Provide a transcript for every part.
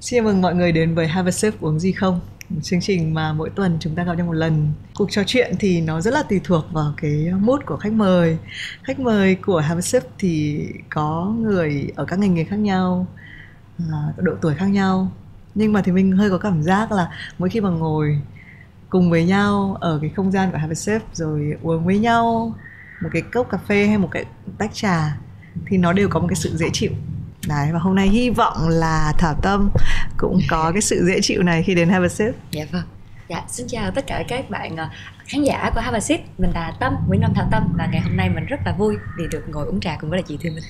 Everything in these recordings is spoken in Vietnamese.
Xin mừng mọi người đến với Have a sip, uống gì không? Một chương trình mà mỗi tuần chúng ta gặp nhau một lần. Cuộc trò chuyện thì nó rất là tùy thuộc vào cái mood của khách mời. Khách mời của Have a sip thì có người ở các ngành nghề khác nhau à, độ tuổi khác nhau. Nhưng mà thì mình hơi có cảm giác là mỗi khi mà ngồi cùng với nhau ở cái không gian của Have a sip, rồi uống với nhau, một cái cốc cà phê hay một cái tách trà, thì nó đều có một cái sự dễ chịu. Đấy và hôm nay hy vọng là Thảo Tâm cũng có cái sự dễ chịu này khi đến Have a Sip. Dạ vâng. Dạ, xin chào tất cả các bạn ờ, khán giả của Have a Sip Mình là Tâm, Nguyễn Nam Thảo Tâm Và ngày hôm nay mình rất là vui vì được ngồi uống trà cùng với lại chị Thùy Minh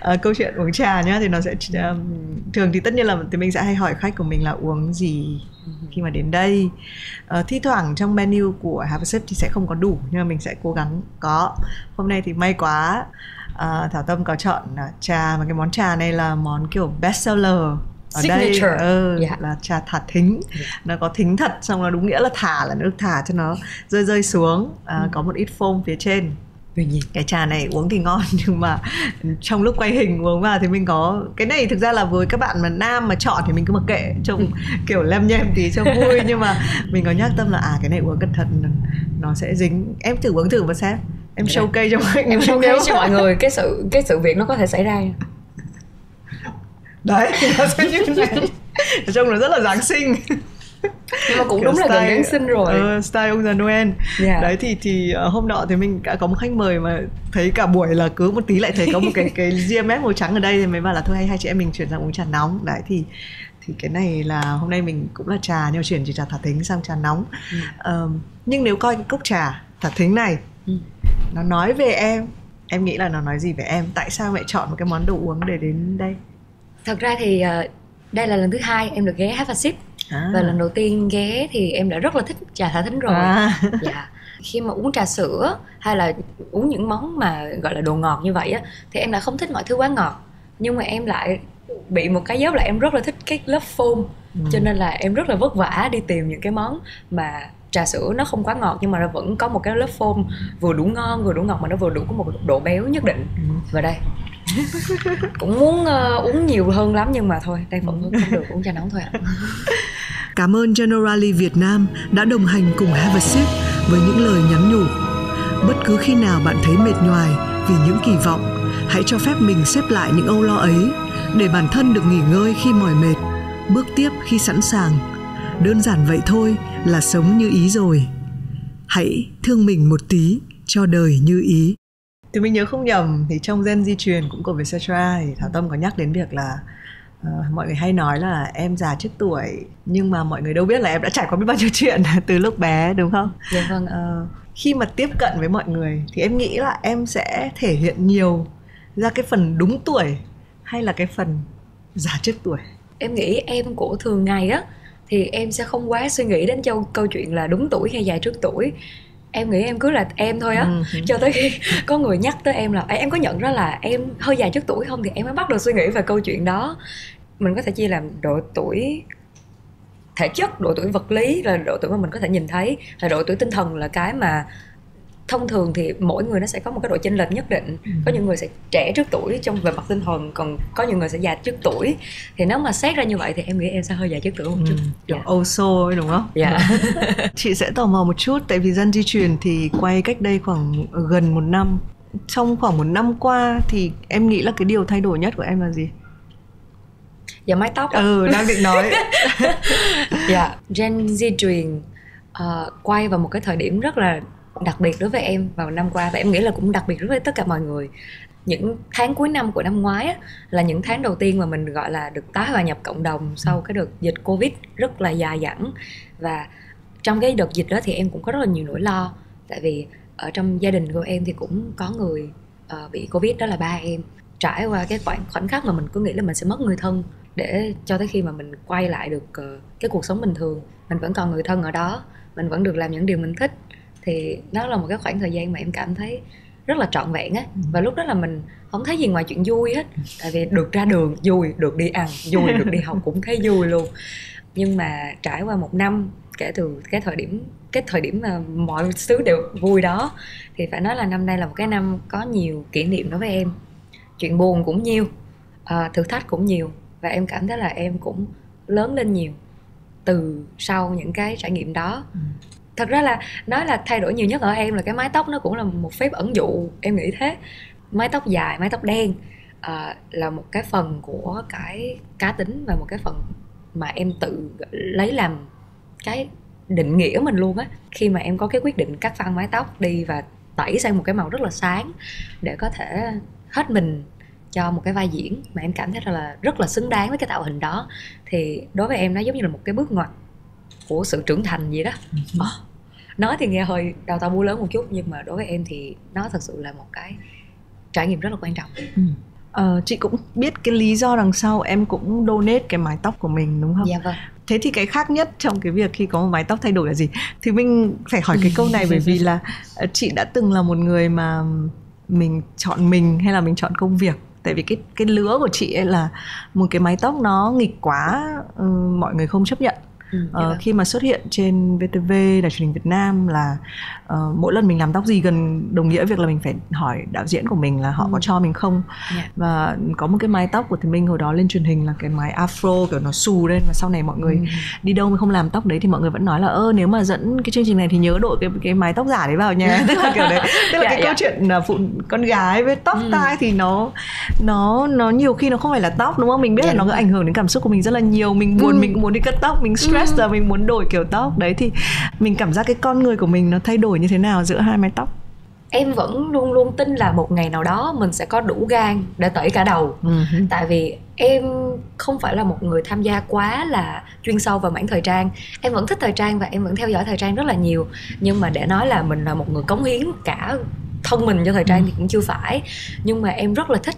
à, Câu chuyện uống trà nhá thì nó sẽ Thường thì tất nhiên là thì mình sẽ hay hỏi khách của mình là uống gì ừ. khi mà đến đây à, Thi thoảng trong menu của Have a Sip thì sẽ không có đủ Nhưng mà mình sẽ cố gắng có Hôm nay thì may quá à, thảo tâm có chọn uh, trà mà cái món trà này là món kiểu best seller ở Signature. đây ừ, yeah. là trà thả thính yeah. nó có thính thật xong nó đúng nghĩa là thả là nước thả cho nó rơi rơi xuống à, ừ. có một ít foam phía trên Nhiên cái trà này uống thì ngon nhưng mà trong lúc quay hình uống vào thì mình có cái này thực ra là với các bạn mà nam mà chọn thì mình cứ mặc kệ trông ừ. kiểu lem nhem tí cho vui. Nhưng mà mình có nhắc tâm là à cái này uống cẩn thận nó sẽ dính. Em thử uống thử và xem. Em show cây cho mọi em show cây cho mọi người cái sự cái sự việc nó có thể xảy ra. Đấy nó sẽ như thế. Này trông nó rất là giáng sinh nhưng mà cũng đúng style, là gần Giáng sinh rồi. uh, style ông già Noel. Yeah. đấy thì thì uh, hôm nọ thì mình đã có một khách mời mà thấy cả buổi là cứ một tí lại thấy có một cái cái GMS màu trắng ở đây thì mới bảo là thôi hay hai chị em mình chuyển sang uống trà nóng. Đấy thì thì cái này là hôm nay mình cũng là trà nhưng chuyển từ trà thả thính sang trà nóng. Ừ. uh, nhưng nếu coi cái cốc trà thả thính này ừ. nó nói về em. Em nghĩ là nó nói gì về em? Tại sao mẹ chọn một cái món đồ uống để đến đây? Thật ra thì uh, đây là lần thứ hai em được ghé Have a Sip à. và lần đầu tiên ghé thì em đã rất là thích trà thả thính rồi à. dạ khi mà uống trà sữa hay là uống những món mà gọi là đồ ngọt như vậy á thì em lại không thích mọi thứ quá ngọt nhưng mà em lại bị một cái dấu là em rất là thích cái lớp foam ừ. cho nên là em rất là vất vả đi tìm những cái món mà trà sữa nó không quá ngọt nhưng mà nó vẫn có một cái lớp foam vừa đủ ngon vừa đủ ngọt mà nó vừa đủ có một độ béo nhất định ừ. và đây cũng muốn uh, uống nhiều hơn lắm nhưng mà thôi đang vẫn không được uống trà nóng thôi ạ Cảm ơn Generali Việt Nam đã đồng hành cùng Have a Sip với những lời nhắn nhủ. Bất cứ khi nào bạn thấy mệt nhoài vì những kỳ vọng, hãy cho phép mình xếp lại những âu lo ấy để bản thân được nghỉ ngơi khi mỏi mệt, bước tiếp khi sẵn sàng. Đơn giản vậy thôi là sống như ý rồi. Hãy thương mình một tí cho đời như ý. Thì mình nhớ không nhầm thì trong gen di truyền cũng của Vietcetera thì Thảo Tâm có nhắc đến việc là uh, mọi người hay nói là em già trước tuổi nhưng mà mọi người đâu biết là em đã trải qua biết bao nhiêu chuyện từ lúc bé đúng không? Dạ vâng. Uh, khi mà tiếp cận với mọi người thì em nghĩ là em sẽ thể hiện nhiều ra cái phần đúng tuổi hay là cái phần già trước tuổi em nghĩ em của thường ngày á thì em sẽ không quá suy nghĩ đến châu câu chuyện là đúng tuổi hay già trước tuổi em nghĩ em cứ là em thôi á. Ừ. cho tới khi có người nhắc tới em là em có nhận ra là em hơi già trước tuổi không? Thì em mới bắt đầu suy nghĩ về câu chuyện đó. Mình có thể chia làm độ tuổi thể chất độ tuổi vật lý là độ tuổi mà mình có thể nhìn thấy là độ tuổi tinh thần là cái mà thông thường thì mỗi người nó sẽ có một cái độ chênh lệch nhất định ừ. có những người sẽ trẻ trước tuổi trong về mặt tinh thần còn có những người sẽ già trước tuổi thì nếu mà xét ra như vậy thì em nghĩ em sẽ hơi già trước tuổi một chút ừ. kiểu yeah. oso ấy đúng không dạ yeah. chị sẽ tò mò một chút tại vì dân di truyền thì quay cách đây khoảng gần một năm trong khoảng một năm qua thì em nghĩ là cái điều thay đổi nhất của em là gì dạ mái tóc ừ đang định nói dạ gen di truyền uh, quay vào một cái thời điểm rất là đặc biệt đối với em vào năm qua và em nghĩ là cũng đặc biệt đối với tất cả mọi người. Những tháng cuối năm của năm ngoái á, là những tháng đầu tiên mà mình gọi là được tái hòa nhập cộng đồng sau cái đợt dịch covid rất là dài dẳng. Và trong cái đợt dịch đó thì em cũng có rất là nhiều nỗi lo tại vì ở trong gia đình của em thì cũng có người uh, bị covid đó là ba em. Trải qua cái khoảng khoảnh khắc mà mình cứ nghĩ là mình sẽ mất người thân để cho tới khi mà mình quay lại được uh, cái cuộc sống bình thường mình vẫn còn người thân ở đó mình vẫn được làm những điều mình thích thì đó là một cái khoảng thời gian mà em cảm thấy rất là trọn vẹn á. Ừ. và lúc đó là mình không thấy gì ngoài chuyện vui hết. Tại vì được ra đường vui được đi ăn vui được đi học cũng thấy vui luôn. Nhưng mà trải qua một năm kể từ cái thời điểm cái thời điểm mà mọi thứ đều vui đó thì phải nói là năm nay là một cái năm có nhiều kỷ niệm đối với em. Chuyện buồn cũng nhiều uh, thử thách cũng nhiều. Và em cảm thấy là em cũng lớn lên nhiều từ sau những cái trải nghiệm đó. Ừ thật ra là nói là thay đổi nhiều nhất ở em là cái mái tóc nó cũng là một phép ẩn dụ em nghĩ thế. Mái tóc dài mái tóc đen uh, là một cái phần của cái cá tính và một cái phần mà em tự lấy làm cái định nghĩa mình luôn á. Khi mà em có cái quyết định cắt phăng mái tóc đi và tẩy sang một cái màu rất là sáng để có thể hết mình cho một cái vai diễn mà em cảm thấy là rất là xứng đáng với cái tạo hình đó thì đối với em nó giống như là một cái bước ngoặt của sự trưởng thành gì đó oh, nói thì nghe hơi đào tạo bu lớn một chút nhưng mà đối với em thì nó thật sự là một cái trải nghiệm rất là quan trọng ừ. Ờ, chị cũng biết cái lý do đằng sau em cũng donate cái mái tóc của mình đúng không? Dạ vâng. Thế thì cái khác nhất trong cái việc khi có một mái tóc thay đổi là gì? Thì mình phải hỏi cái câu này bởi vì là ờ, chị đã từng là một người mà mình chọn mình hay là mình chọn công việc tại vì cái cái lứa của chị ấy là một cái mái tóc nó nghịch quá um, mọi người không chấp nhận Ừ, uh, khi mà xuất hiện trên VTV đài truyền hình Việt Nam là uh, mỗi lần mình làm tóc gì gần đồng nghĩa việc là mình phải hỏi đạo diễn của mình là họ ừ. có cho mình không yeah. Dạ. và có một cái mái tóc của thì Minh hồi đó lên truyền hình là cái mái afro kiểu nó xù lên và sau này mọi người ừ. đi đâu mà không làm tóc đấy thì mọi người vẫn nói là ơ nếu mà dẫn cái chương trình này thì nhớ đội cái cái mái tóc giả đấy vào nha tức là kiểu đấy tức là yeah, dạ, cái yeah. câu dạ. chuyện là phụ con gái với tóc ừ. tai thì nó nó nó nhiều khi nó không phải là tóc đúng không mình biết yeah, là nó ảnh hưởng đến cảm xúc của mình rất là nhiều mình buồn ừ. mình cũng muốn đi cắt tóc mình stress stress là mình muốn đổi kiểu tóc đấy thì mình cảm giác cái con người của mình nó thay đổi như thế nào giữa hai mái tóc? Em vẫn luôn luôn tin là một ngày nào đó mình sẽ có đủ gan để tẩy cả đầu. Uh-huh. tại vì em không phải là một người tham gia quá là chuyên sâu vào mảng thời trang. Em vẫn thích thời trang và em vẫn theo dõi thời trang rất là nhiều. Nhưng mà để nói là mình là một người cống hiến cả thân mình cho thời trang uh-huh. thì cũng chưa phải. Nhưng mà em rất là thích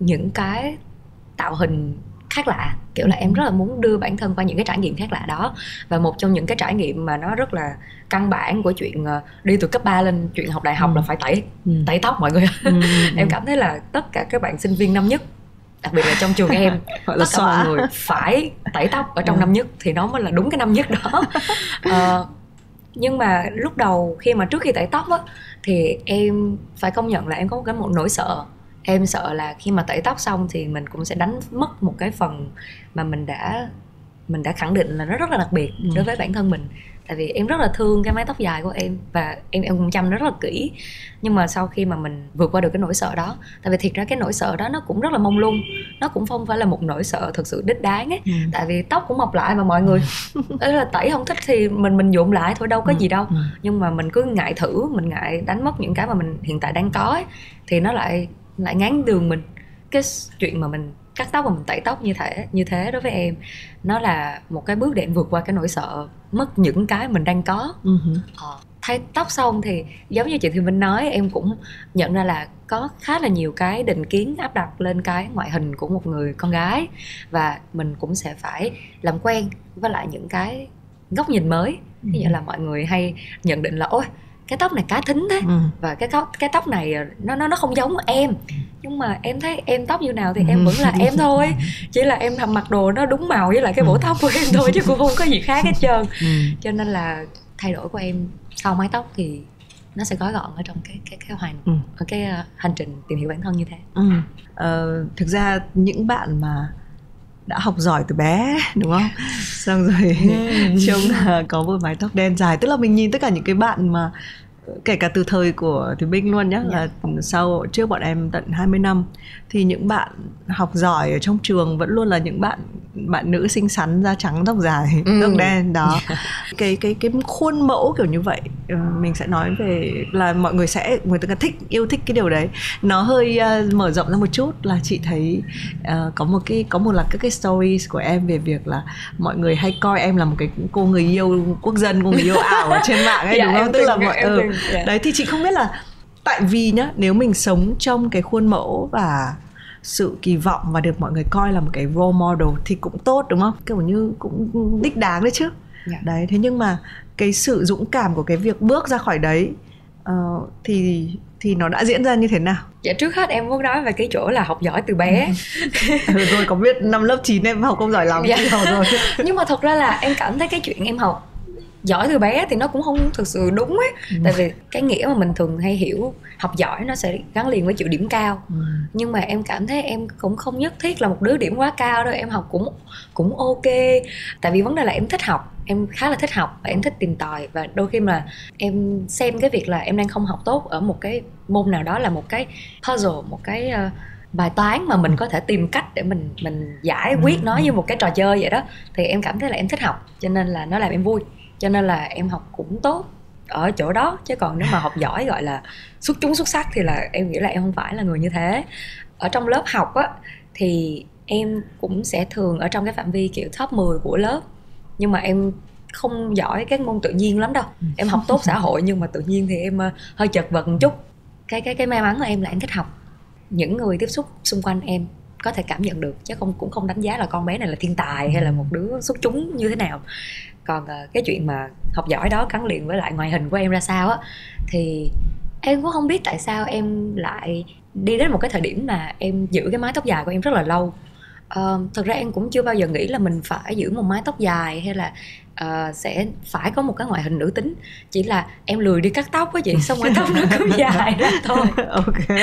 những cái tạo hình khác lạ kiểu là em rất là muốn đưa bản thân qua những cái trải nghiệm khác lạ đó và một trong những cái trải nghiệm mà nó rất là căn bản của chuyện ờ, đi từ cấp 3 lên chuyện học đại học ừ. là phải tẩy ừ. tẩy tóc mọi người ừ. em cảm thấy là tất cả các bạn sinh viên năm nhất đặc biệt là trong trường em Gọi là tất cả mọi người phải tẩy tóc ở trong ừ. năm nhất thì nó mới là đúng cái năm nhất đó uh, nhưng mà lúc đầu khi mà trước khi tẩy tóc á thì em phải công nhận là em có một cái một nỗi sợ em sợ là khi mà tẩy tóc xong thì mình cũng sẽ đánh mất một cái phần mà mình đã mình đã khẳng định là nó rất là đặc biệt ừ. đối với bản thân mình tại vì em rất là thương cái mái tóc dài của em và em em cũng chăm nó rất là kỹ nhưng mà sau khi mà mình vượt qua được cái nỗi sợ đó tại vì thiệt ra cái nỗi sợ đó nó cũng rất là mông lung nó cũng không phải là một nỗi sợ thực sự đích đáng ấy ừ. tại vì tóc cũng mọc lại mà mọi người ấy là tẩy không thích thì mình mình nhuộm lại thôi đâu có ừ. gì đâu ừ. nhưng mà mình cứ ngại thử mình ngại đánh mất những cái mà mình hiện tại đang có ấy, thì nó lại lại ngán đường mình. Cái chuyện mà mình cắt tóc và mình tẩy tóc như thế như thế đối với em nó là một cái bước để em vượt qua cái nỗi sợ mất những cái mình đang có. Uh-huh. ờ, thay tóc xong thì giống như chị thì mình nói em cũng nhận ra là có khá là nhiều cái định kiến áp đặt lên cái ngoại hình của một người con gái và mình cũng sẽ phải làm quen với lại những cái góc nhìn mới. Ví dụ là mọi người hay nhận định là ôi cái tóc này cá thính thế ừ. và cái tóc cái tóc này nó nó nó không giống em nhưng mà em thấy em tóc như nào thì em vẫn là em thôi chỉ là em làm mặc đồ nó đúng màu với lại cái bộ ừ. tóc của em thôi chứ cũng không có gì khác hết trơn ừ. cho nên là thay đổi của em sau mái tóc thì nó sẽ gói gọn ở trong cái cái cái hành ừ. ở cái uh, hành trình tìm hiểu bản thân như thế ừ. ờ, thực ra những bạn mà đã học giỏi từ bé đúng không xong rồi ừ. trông là có một mái tóc đen dài tức là mình nhìn tất cả những cái bạn mà kể cả từ thời của Thùy Minh luôn nhé yeah. là dạ. sau trước bọn em tận 20 năm thì những bạn học giỏi ở trong trường vẫn luôn là những bạn bạn nữ xinh xắn da trắng tóc dài ừ. tóc đen đó cái cái cái khuôn mẫu kiểu như vậy ờ, mình sẽ nói về là mọi người sẽ người ta thích yêu thích cái điều đấy nó hơi uh, mở rộng ra một chút là chị thấy uh, có một cái có một loạt các cái stories của em về việc là mọi người hay coi em là một cái cô người yêu quốc dân cô người yêu ảo ở trên mạng ấy yeah, đúng không tức là mọi ừ, yeah. đấy thì chị không biết là tại vì nhá nếu mình sống trong cái khuôn mẫu và sự kỳ vọng và được mọi người coi là một cái role model thì cũng tốt đúng không kiểu như cũng đích đáng đấy chứ yeah. Dạ. đấy thế nhưng mà cái sự dũng cảm của cái việc bước ra khỏi đấy uh, thì thì nó đã diễn ra như thế nào? Dạ trước hết em muốn nói về cái chỗ là học giỏi từ bé. ừ, rồi có biết năm lớp 9 em học không giỏi lắm dạ. học rồi. Nhưng mà thật ra là em cảm thấy cái chuyện em học giỏi từ bé thì nó cũng không thực sự đúng ấy. Ừ. tại vì cái nghĩa mà mình thường hay hiểu học giỏi nó sẽ gắn liền với chữ điểm cao. Ừ. nhưng mà em cảm thấy em cũng không nhất thiết là một đứa điểm quá cao đâu em học cũng cũng ok. Tại vì vấn đề là em thích học em khá là thích học và em thích tìm tòi. Và đôi khi mà em xem cái việc là em đang không học tốt ở một cái môn nào đó là một cái puzzle một cái uh, bài toán mà mình có thể tìm cách để mình mình giải quyết nó như một cái trò chơi vậy đó thì em cảm thấy là em thích học cho nên là nó làm em vui cho nên là em học cũng tốt ở chỗ đó. Chứ còn nếu mà học giỏi gọi là xuất chúng xuất sắc thì là em nghĩ là em không phải là người như thế. Ở trong lớp học á, thì em cũng sẽ thường ở trong cái phạm vi kiểu top 10 của lớp. Nhưng mà em không giỏi các môn tự nhiên lắm đâu. Em học tốt xã hội nhưng mà tự nhiên thì em ờ, hơi chật vật một chút. Cái cái cái may mắn của em là em thích học. Những người tiếp xúc xung quanh em có thể cảm nhận được, chứ không, cũng không đánh giá là con bé này là thiên tài hay là một đứa xuất chúng như thế nào còn uh, cái chuyện mà học giỏi đó gắn liền với lại ngoại hình của em ra sao á thì em cũng không biết tại sao em lại đi đến một cái thời điểm mà em giữ cái mái tóc dài của em rất là lâu. Uh, thật ra em cũng chưa bao giờ nghĩ là mình phải giữ một mái tóc dài hay là uh, sẽ phải có một cái ngoại hình nữ tính. Chỉ là em lười đi cắt tóc á chị xong rồi tóc nó cứ dài ra thôi. Ok.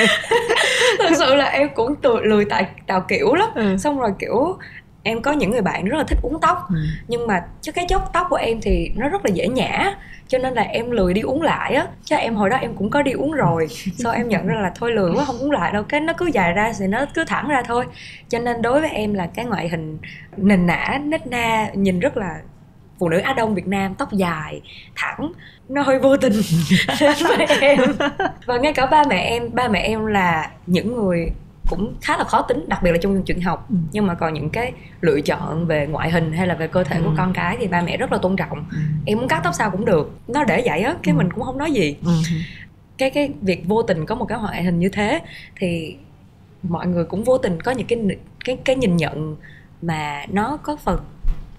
Thật sự là em cũng tự lười tại tạo kiểu lắm. Ừ. xong rồi kiểu em có những người bạn rất là thích uống tóc ừ. nhưng mà chứ cái chốc tóc của em thì nó rất là dễ nhả cho nên là em lười đi uống lại á. Chứ em hồi đó em cũng có đi uống rồi sau em nhận ra là thôi lười quá không uống lại đâu cái nó cứ dài ra thì nó cứ thẳng ra thôi. Cho nên đối với em là cái ngoại hình nền nã nết na nhìn rất là phụ nữ Á Đông Việt Nam tóc dài thẳng nó hơi vô tình. Với em. Và ngay cả ba mẹ em ba mẹ em là những người cũng khá là khó tính đặc biệt là trong chuyện học ừ. nhưng mà còn những cái lựa chọn về ngoại hình hay là về cơ thể ừ. của con cái thì ba mẹ rất là tôn trọng ừ. em muốn cắt tóc sao cũng được nó để vậy á cái ừ. mình cũng không nói gì ừ. cái cái việc vô tình có một cái ngoại hình như thế thì mọi người cũng vô tình có những cái cái cái nhìn nhận mà nó có phần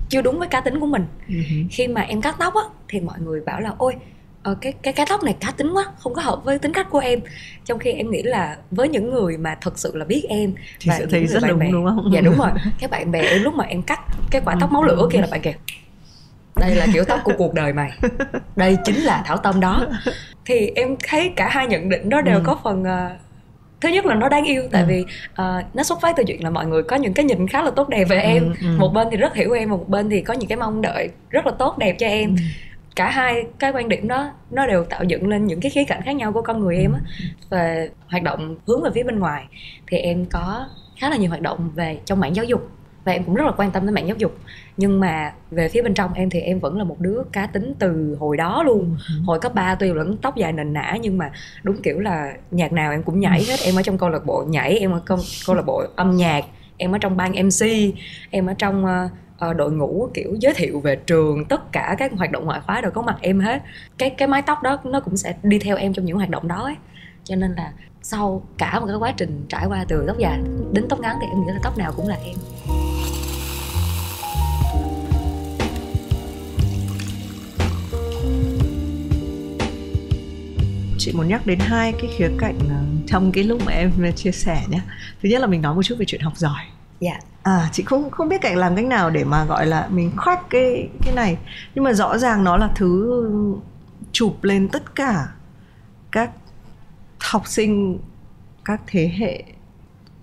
chưa đúng với cá tính của mình uh-huh. khi mà em cắt tóc á thì mọi người bảo là ôi ờ, cái cái cái tóc này cá tính quá không có hợp với tính cách của em trong khi em nghĩ là với những người mà thật sự là biết em thì sẽ thấy rất đúng bè, đúng không dạ đúng rồi các bạn bè em lúc mà em cắt cái quả tóc máu lửa kia là bạn kìa đây là kiểu tóc của cuộc đời mày đây chính là thảo tâm đó thì em thấy cả hai nhận định đó đều ừ. có phần uh, thứ nhất là nó đáng yêu tại ừ. vì uh, nó xuất phát từ chuyện là mọi người có những cái nhìn khá là tốt đẹp về ừ, em ừ. một bên thì rất hiểu em một bên thì có những cái mong đợi rất là tốt đẹp cho em ừ. Cả hai cái quan điểm đó nó đều tạo dựng lên những cái khía cạnh khác nhau của con người em á. Về hoạt động hướng về phía bên ngoài thì em có khá là nhiều hoạt động về trong mảng giáo dục và em cũng rất là quan tâm đến mạng giáo dục. Nhưng mà về phía bên trong em thì em vẫn là một đứa cá tính từ hồi đó luôn. Ừ. hồi cấp 3 tuy vẫn tóc dài nền nã nhưng mà đúng kiểu là nhạc nào em cũng nhảy hết. Em ở trong câu lạc bộ nhảy em ở câu, câu lạc bộ âm nhạc em ở trong ban mc em ở trong uh, Ờ, đội ngũ, kiểu, giới thiệu về trường, tất cả các hoạt động ngoại khóa đều có mặt em hết. Cái cái mái tóc đó nó cũng sẽ đi theo em trong những hoạt động đó ấy. Cho nên là sau cả một cái quá trình trải qua từ tóc dài đến tóc ngắn thì em nghĩ là tóc nào cũng là em. Chị muốn nhắc đến hai cái khía cạnh ờ, trong cái lúc mà em chia sẻ nhé thứ nhất là mình nói một chút về chuyện học giỏi dạ yeah. à chị không không biết cách làm cách nào để mà gọi là mình khoách cái cái này nhưng mà rõ ràng nó là thứ chụp lên tất cả các học sinh các thế hệ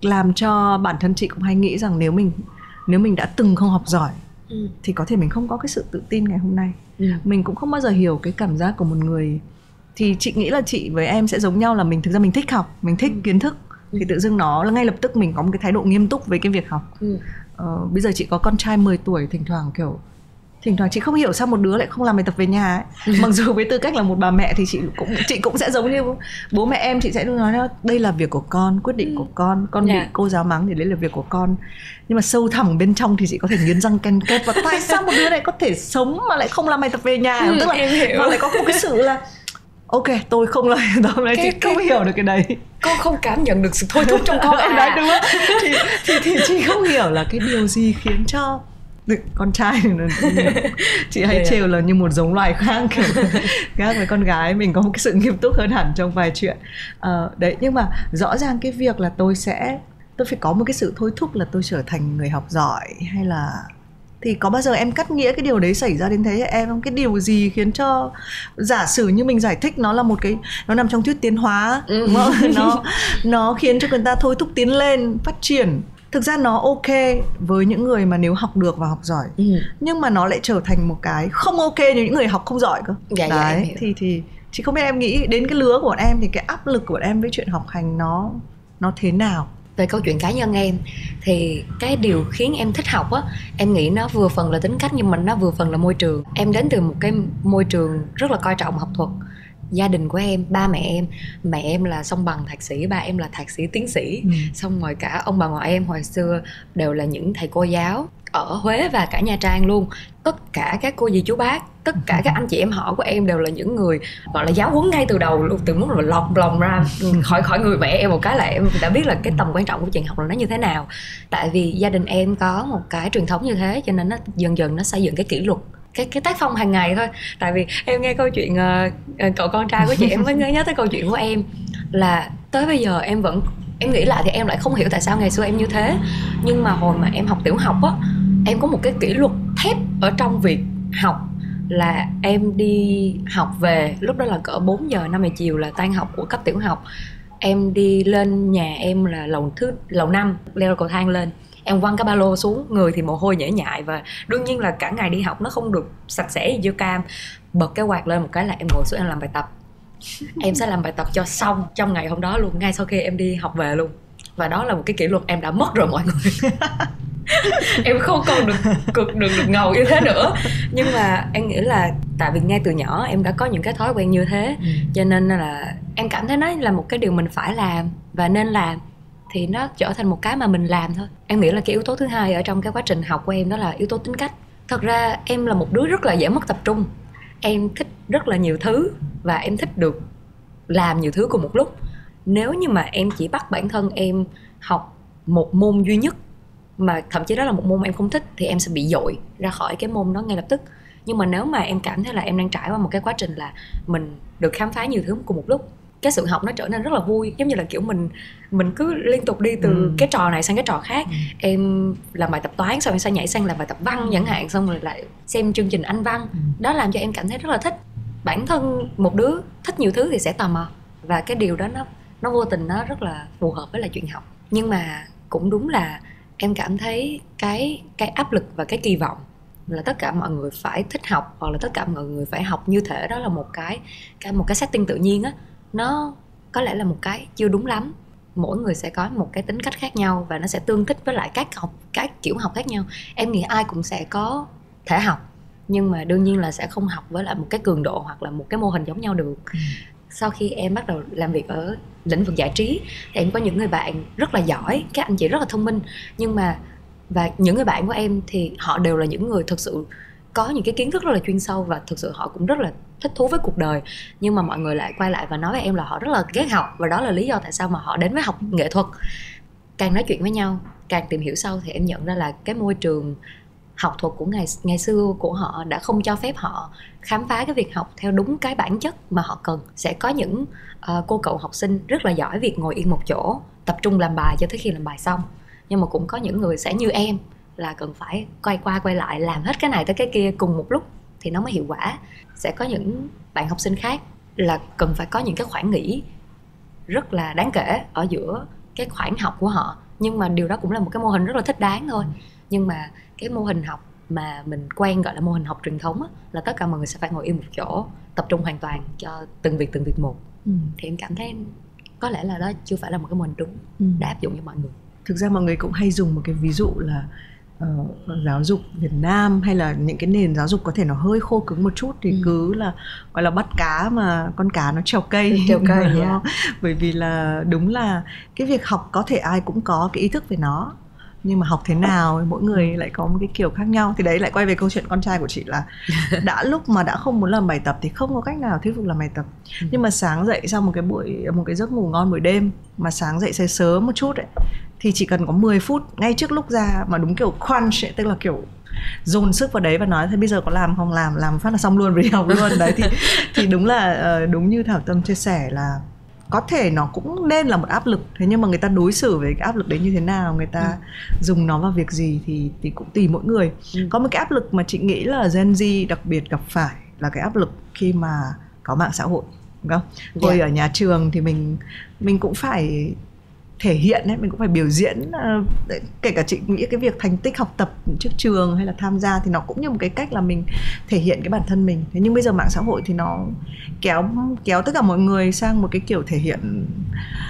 làm cho bản thân chị cũng hay nghĩ rằng nếu mình nếu mình đã từng không học giỏi ừ. thì có thể mình không có cái sự tự tin ngày hôm nay ừ. mình cũng không bao giờ hiểu cái cảm giác của một người thì chị nghĩ là chị với em sẽ giống nhau là mình thực ra mình thích học mình thích ừ. kiến thức. Thì tự dưng nó là ngay lập tức mình có một cái thái độ nghiêm túc với cái việc học ừ. ờ, bây giờ chị có con trai 10 tuổi thỉnh thoảng kiểu thỉnh thoảng chị không hiểu sao một đứa lại không làm bài tập về nhà ấy. Ừ. mặc dù với tư cách là một bà mẹ thì chị cũng chị cũng sẽ giống như bố mẹ em chị sẽ luôn nói đây là việc của con quyết định ừ. của con con yeah. bị dạ. cô giáo mắng thì đấy là việc của con nhưng mà sâu thẳm bên trong thì chị có thể nghiến răng ken kết và tại sao một đứa này có thể sống mà lại không làm bài tập về nhà ừ, tức là mà lại có một cái sự là ok tôi không lời tôi nói chị không hiểu được cái đấy. Con không cảm nhận được sự thôi thúc trong con à. đấy đúng không thì, thì thì chị không hiểu là cái điều gì khiến cho con trai chị hay yeah. trêu là như một giống loài khác. Kiểu khác với con gái mình có một cái sự nghiêm túc hơn hẳn trong vài chuyện. À, đấy nhưng mà rõ ràng cái việc là tôi sẽ tôi phải có một cái sự thôi thúc là tôi trở thành người học giỏi hay là thì có bao giờ em cắt nghĩa cái điều đấy xảy ra đến thế hệ em? Không cái điều gì khiến cho giả sử như mình giải thích nó là một cái nó nằm trong thuyết tiến hóa ừ. đúng không? Nó nó khiến cho người ta thôi thúc tiến lên phát triển. Thực ra nó ok với những người mà nếu học được và học giỏi. Ừ. nhưng mà nó lại trở thành một cái không ok như những người học không giỏi cơ. Dạ, dạ đấy dạ, thì thì chị không biết em nghĩ đến cái lứa của bọn em thì cái áp lực của bọn em với chuyện học hành nó nó thế nào về câu chuyện cá nhân em thì cái điều khiến em thích học á em nghĩ nó vừa phần là tính cách nhưng mà nó vừa phần là môi trường. Em đến từ một cái môi trường rất là coi trọng học thuật. Gia đình của em ba mẹ em mẹ em là song bằng thạc sĩ ba em là thạc sĩ tiến sĩ. Ừ. xong rồi cả ông bà ngoại em hồi xưa đều là những thầy cô giáo ở Huế và cả Nha Trang luôn. Tất cả các cô dì chú bác tất cả các anh chị em họ của em đều là những người gọi là giáo huấn ngay từ đầu luôn từ lúc là lọc lòng ra khỏi khỏi người mẹ em một cái là em đã biết là cái tầm quan trọng của chuyện học là nó như thế nào. Tại vì gia đình em có một cái truyền thống như thế cho nên nó dần dần nó xây dựng cái kỷ luật cái cái tác phong hàng ngày thôi. Tại vì em nghe câu chuyện uh, cậu con trai của chị em mới nhớ tới câu chuyện của em là tới bây giờ em vẫn em nghĩ lại thì em lại không hiểu tại sao ngày xưa em như thế. Nhưng mà hồi mà em học tiểu học á em có một cái kỷ luật thép ở trong việc học là em đi học về lúc đó là cỡ 4 giờ 5 giờ chiều là tan học của cấp tiểu học. Em đi lên nhà em là lầu thứ lầu năm leo cầu thang lên. Em quăng cái ba lô xuống người thì mồ hôi nhễ nhại và đương nhiên là cả ngày đi học nó không được sạch sẽ như dưa cam. Bật cái quạt lên một cái là em ngồi xuống em làm bài tập. Em sẽ làm bài tập cho xong trong ngày hôm đó luôn ngay sau khi em đi học về luôn. Và đó là một cái kỷ luật em đã mất rồi mọi người em không còn được cực được được ngầu như thế nữa. Nhưng mà em nghĩ là tại vì ngay từ nhỏ em đã có những cái thói quen như thế ừ. cho nên là em cảm thấy nó là một cái điều mình phải làm và nên làm thì nó trở thành một cái mà mình làm thôi. Em nghĩ là cái yếu tố thứ hai ở trong cái quá trình học của em đó là yếu tố tính cách. Thật ra em là một đứa rất là dễ mất tập trung. Em thích rất là nhiều thứ và em thích được làm nhiều thứ cùng một lúc. Nếu như mà em chỉ bắt bản thân em học một môn duy nhất mà thậm chí đó là một môn em không thích thì em sẽ bị dội ra khỏi cái môn đó ngay lập tức. Nhưng mà nếu mà em cảm thấy là em đang trải qua một cái quá trình là mình được khám phá nhiều thứ cùng một lúc cái sự học nó trở nên rất là vui. Giống như là kiểu mình mình cứ liên tục đi từ ừ. cái trò này sang cái trò khác. Ừ. em làm bài tập toán xong em sẽ nhảy sang làm bài tập văn chẳng hạn xong rồi lại xem chương trình anh văn. Ừ. đó làm cho em cảm thấy rất là thích. Bản thân một đứa thích nhiều thứ thì sẽ tò mò. Và cái điều đó nó nó vô tình nó rất là phù hợp với là chuyện học. Nhưng mà cũng đúng là em cảm thấy cái cái áp lực và cái kỳ vọng là tất cả mọi người phải thích học hoặc là tất cả mọi người phải học như thể đó là một cái cái, một cái setting tự nhiên á, nó có lẽ là một cái chưa đúng lắm. Mỗi người sẽ có một cái tính cách khác nhau và nó sẽ tương thích với lại các học, các kiểu học khác nhau. Em nghĩ ai cũng sẽ có thể học, nhưng mà đương nhiên là sẽ không học với lại một cái cường độ hoặc là một cái mô hình giống nhau được. Ừ sau khi em bắt đầu làm việc ở lĩnh vực giải trí, thì em có những người bạn rất là giỏi, các anh chị rất là thông minh. Nhưng mà, và những người bạn của em thì họ đều là những người thực sự có những cái kiến thức rất là chuyên sâu và thực sự họ cũng rất là thích thú với cuộc đời. Nhưng mà mọi người lại quay lại và nói với em là họ rất là ghét học và đó là lý do tại sao mà họ đến với học nghệ thuật. Càng nói chuyện với nhau, càng tìm hiểu sâu thì em nhận ra là cái môi trường học thuật của ngày ngày xưa của họ đã không cho phép họ khám phá cái việc học theo đúng cái bản chất mà họ cần. Sẽ có những uh, cô cậu học sinh rất là giỏi việc ngồi yên một chỗ tập trung làm bài cho tới khi làm bài xong. Nhưng mà cũng có những người sẽ như em là cần phải quay qua quay lại làm hết cái này tới cái kia cùng một lúc thì nó mới hiệu quả. Sẽ có những bạn học sinh khác là cần phải có những cái khoảng nghỉ rất là đáng kể ở giữa cái khoảng học của họ. Nhưng mà điều đó cũng là một cái mô hình rất là thích đáng thôi nhưng mà cái mô hình học mà mình quen gọi là mô hình học truyền thống á, là tất cả mọi người sẽ phải ngồi yên một chỗ tập trung hoàn toàn cho từng việc từng việc một ừ. thì em cảm thấy có lẽ là đó chưa phải là một cái mô hình đúng ừ. để áp dụng cho mọi người thực ra mọi người cũng hay dùng một cái ví dụ là uh, giáo dục Việt Nam hay là những cái nền giáo dục có thể nó hơi khô cứng một chút thì ừ. cứ là gọi là bắt cá mà con cá nó trèo cây trèo cây yeah. Dạ. bởi vì là đúng là cái việc học có thể ai cũng có cái ý thức về nó nhưng mà học thế nào mỗi người lại có một cái kiểu khác nhau. Thì đấy lại quay về câu chuyện con trai của chị là đã lúc mà đã không muốn làm bài tập thì không có cách nào thuyết phục làm bài tập. Ừ. nhưng mà sáng dậy sau một cái buổi một cái giấc ngủ ngon buổi đêm mà sáng dậy sớm sớm một chút ấy thì chỉ cần có 10 phút ngay trước lúc ra mà đúng kiểu crunch ấy, tức là kiểu dồn sức vào đấy và nói thế bây giờ có làm không? Làm làm phát là xong luôn đi học luôn. Đấy thì thì đúng là ờ, đúng như thảo tâm chia sẻ là có thể nó cũng nên là một áp lực thế nhưng mà người ta đối xử với cái áp lực đấy như thế nào người ta ừ. dùng nó vào việc gì thì thì cũng tùy mỗi người ừ. có một cái áp lực mà chị nghĩ là Gen Z đặc biệt gặp phải là cái áp lực khi mà có mạng xã hội đúng không? Hồi yeah. Dạ. ở nhà trường thì mình mình cũng phải thể hiện ấy mình cũng phải biểu diễn uh, kể cả chị nghĩ cái việc thành tích học tập trước trường hay là tham gia thì nó cũng như một cái cách là mình thể hiện cái bản thân mình. Thế nhưng bây giờ mạng xã hội thì nó kéo kéo tất cả mọi người sang một cái kiểu thể hiện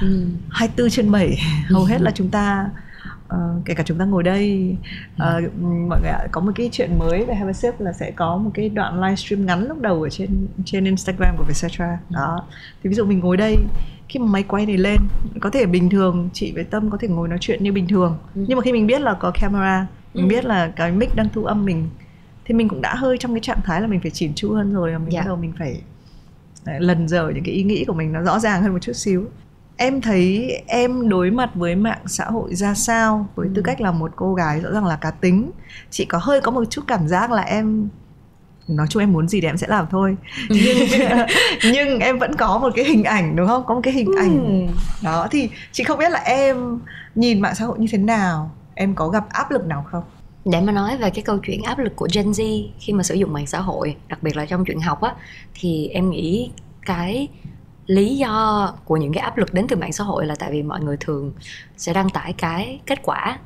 ừ. 24 trên 7 hầu hết là chúng ta Uh, kể cả chúng ta ngồi đây uh, mọi người ạ có một cái chuyện mới về Have a Sip là sẽ có một cái đoạn livestream ngắn lúc đầu ở trên trên Instagram của Vietcetera. Đó. Thì ví dụ mình ngồi đây khi mà máy quay này lên có thể bình thường chị với tâm có thể ngồi nói chuyện như bình thường ừ. nhưng mà khi mình biết là có camera mình ừ. biết là cái mic đang thu âm mình thì mình cũng đã hơi trong cái trạng thái là mình phải chỉn chu hơn rồi mình. Dạ. bắt đầu mình phải lần dở những cái ý nghĩ của mình nó rõ ràng hơn một chút xíu em thấy em đối mặt với mạng xã hội ra sao với ừ. tư cách là một cô gái rõ ràng là cá tính chị có hơi có một chút cảm giác là em nói chung em muốn gì thì em sẽ làm thôi. Nhưng nhưng em vẫn có một cái hình ảnh đúng không? Có một cái hình ừ. ảnh. Đó thì chị không biết là em nhìn mạng xã hội như thế nào. Em có gặp áp lực nào không? Để mà nói về cái câu chuyện áp lực của Gen Z khi mà sử dụng mạng xã hội đặc biệt là trong chuyện học á thì em nghĩ cái lý do của những cái áp lực đến từ mạng xã hội là tại vì mọi người thường sẽ đăng tải cái kết quả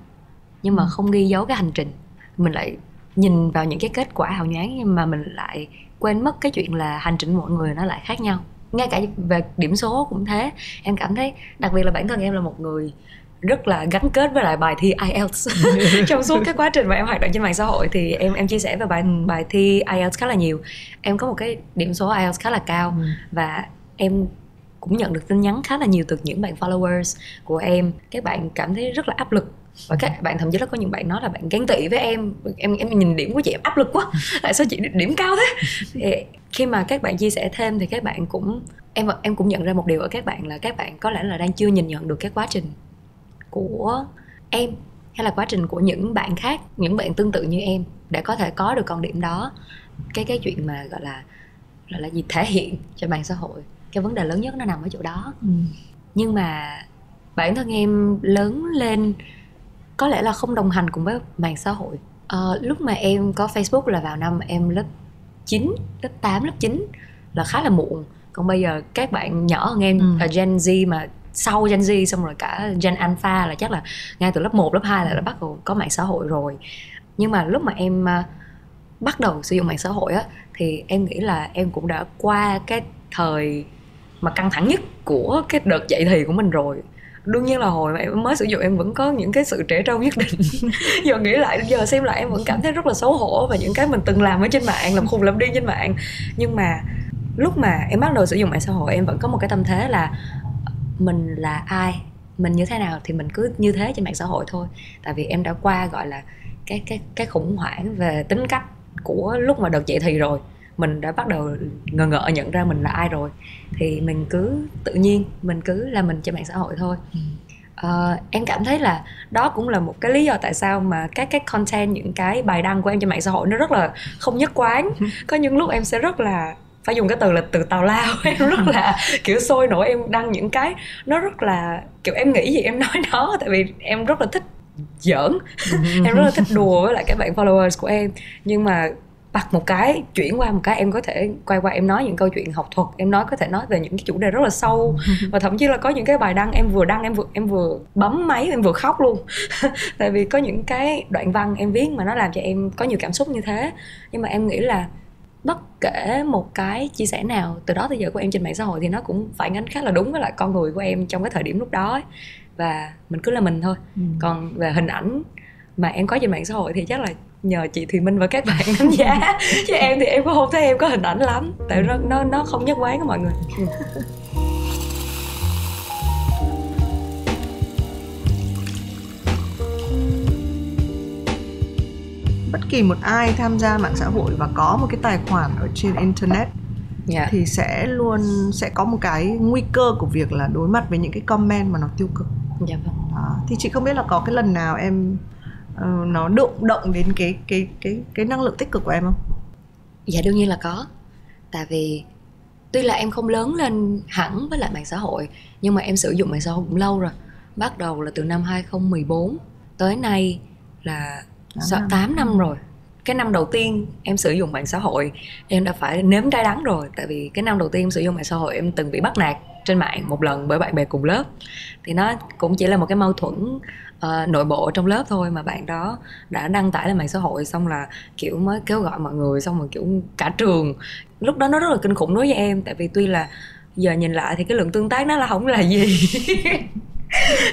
nhưng mà ừ. không ghi dấu cái hành trình. Mình lại nhìn vào những cái kết quả hào nhoáng nhưng mà mình lại quên mất cái chuyện là hành trình mọi người nó lại khác nhau. Ngay cả về điểm số cũng thế. Em cảm thấy đặc biệt là bản thân em là một người rất là gắn kết với lại bài thi IELTS trong suốt cái quá trình mà em hoạt động trên mạng xã hội thì em em chia sẻ về bài bài thi IELTS khá là nhiều. Em có một cái điểm số IELTS khá là cao ừ. và em cũng nhận được tin nhắn khá là nhiều từ những bạn followers của em. Các bạn cảm thấy rất là áp lực và các bạn thậm chí là có những bạn nói là bạn ghen tị với em. Em em nhìn điểm của chị em áp lực quá. Tại sao chị điểm cao thế? Thì khi mà các bạn chia sẻ thêm thì các bạn cũng em em cũng nhận ra một điều ở các bạn là các bạn có lẽ là đang chưa nhìn nhận được cái quá trình của em hay là quá trình của những bạn khác những bạn tương tự như em để có thể có được con điểm đó. Cái cái chuyện mà gọi là gọi là gì? Thể hiện cho mạng xã hội cái vấn đề lớn nhất nó nằm ở chỗ đó. Ừ. nhưng mà bản thân em lớn lên có lẽ là không đồng hành cùng với mạng xã hội. À, lúc mà em có Facebook là vào năm em lớp 9, lớp 8, lớp 9 là khá là muộn. Còn bây giờ các bạn nhỏ hơn em ừ. Gen Z mà sau Gen Z xong rồi cả Gen Alpha là chắc là ngay từ lớp 1, lớp 2 là đã bắt đầu có mạng xã hội rồi. Nhưng mà lúc mà em uh, bắt đầu sử dụng mạng xã hội á thì em nghĩ là em cũng đã qua cái thời mà căng thẳng nhất của cái đợt dậy thì của mình rồi đương nhiên là hồi mà em mới sử dụng, em vẫn có những cái sự trẻ trâu nhất định. Giờ nghĩ lại, giờ xem lại em vẫn cảm thấy rất là xấu hổ và những cái mình từng làm ở trên mạng, làm khùng làm điên trên mạng. Nhưng mà lúc mà em bắt đầu sử dụng mạng xã hội, em vẫn có một cái tâm thế là mình là ai, mình như thế nào thì mình cứ như thế trên mạng xã hội thôi. Tại vì em đã qua, gọi là, cái cái cái khủng hoảng về tính cách của lúc mà đợt dậy thì rồi mình đã bắt đầu ngờ ngợ nhận ra mình là ai rồi. Thì mình cứ tự nhiên mình cứ là mình trên mạng xã hội thôi. Uh, em cảm thấy là đó cũng là một cái lý do tại sao mà các cái content những cái bài đăng của em trên mạng xã hội nó rất là không nhất quán. Có những lúc em sẽ rất là phải dùng cái từ là từ tào lao em rất là kiểu sôi nổi em đăng những cái nó rất là kiểu em nghĩ gì em nói đó tại vì em rất là thích giỡn. Em rất là thích đùa với lại các bạn followers của em. Nhưng mà bật một cái chuyển qua một cái em có thể quay qua em nói những câu chuyện học thuật em nói có thể nói về những cái chủ đề rất là sâu và thậm chí là có những cái bài đăng em vừa đăng em vừa em vừa bấm máy em vừa khóc luôn tại vì có những cái đoạn văn em viết mà nó làm cho em có nhiều cảm xúc như thế nhưng mà em nghĩ là bất kể một cái chia sẻ nào từ đó tới giờ của em trên mạng xã hội thì nó cũng phản ánh khá là đúng với lại con người của em trong cái thời điểm lúc đó ấy. và mình cứ là mình thôi ừ. còn về hình ảnh mà em có trên mạng xã hội thì chắc là nhờ chị Thùy Minh và các bạn đánh giá chứ em thì em cũng không thấy em có hình ảnh lắm tại nó nó nó không nhất quán của mọi người bất kỳ một ai tham gia mạng xã hội và có một cái tài khoản ở trên internet yeah. Dạ. thì sẽ luôn sẽ có một cái nguy cơ của việc là đối mặt với những cái comment mà nó tiêu cực. Dạ vâng. À, thì chị không biết là có cái lần nào em uh, nó động động đến cái cái cái cái năng lượng tích cực của em không? Dạ đương nhiên là có. Tại vì tuy là em không lớn lên hẳn với lại mạng xã hội nhưng mà em sử dụng mạng xã hội cũng lâu rồi bắt đầu là từ năm 2014 tới nay là 8 năm. 8 năm rồi cái năm đầu tiên em sử dụng mạng xã hội em đã phải nếm trái đắng rồi tại vì cái năm đầu tiên em sử dụng mạng xã hội em từng bị bắt nạt trên mạng một lần bởi bạn bè cùng lớp thì nó cũng chỉ là một cái mâu thuẫn uh, nội bộ trong lớp thôi mà bạn đó đã đăng tải lên mạng xã hội xong là kiểu mới kêu gọi mọi người xong rồi kiểu cả trường. Lúc đó nó rất là kinh khủng đối với em tại vì tuy là giờ nhìn lại thì cái lượng tương tác nó là không là gì.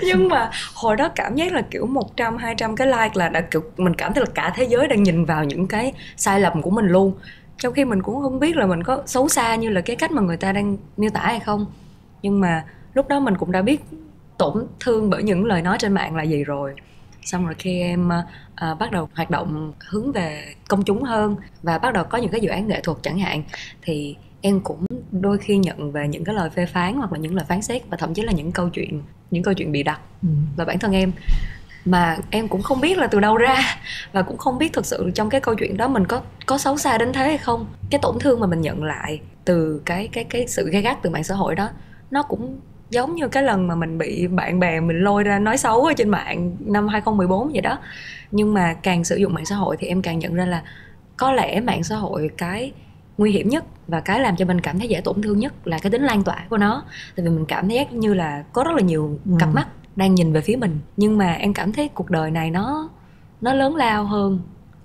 Nhưng mà hồi đó cảm giác là kiểu 100 200 cái like là đã kiểu mình cảm thấy là cả thế giới đang nhìn vào những cái sai lầm của mình luôn. Trong khi mình cũng không biết là mình có xấu xa như là cái cách mà người ta đang miêu tả hay không. Nhưng mà lúc đó mình cũng đã biết tổn thương bởi những lời nói trên mạng là gì rồi. Xong rồi khi em uh, bắt đầu hoạt động hướng về công chúng hơn và bắt đầu có những cái dự án nghệ thuật chẳng hạn thì em cũng đôi khi nhận về những cái lời phê phán hoặc là những lời phán xét và thậm chí là những câu chuyện những câu chuyện bị đặt ừ. và bản thân em. Mà em cũng không biết là từ đâu ra và cũng không biết thực sự trong cái câu chuyện đó mình có có xấu xa đến thế hay không. Cái tổn thương mà mình nhận lại từ cái cái cái sự gay gắt từ mạng xã hội đó nó cũng giống như cái lần mà mình bị bạn bè mình lôi ra nói xấu ở trên mạng năm 2014 vậy đó. Nhưng mà càng sử dụng mạng xã hội thì em càng nhận ra là có lẽ mạng xã hội cái nguy hiểm nhất và cái làm cho mình cảm thấy dễ tổn thương nhất là cái tính lan tỏa của nó. Tại vì mình cảm thấy như là có rất là nhiều ừ. cặp mắt đang nhìn về phía mình. Nhưng mà em cảm thấy cuộc đời này nó nó lớn lao hơn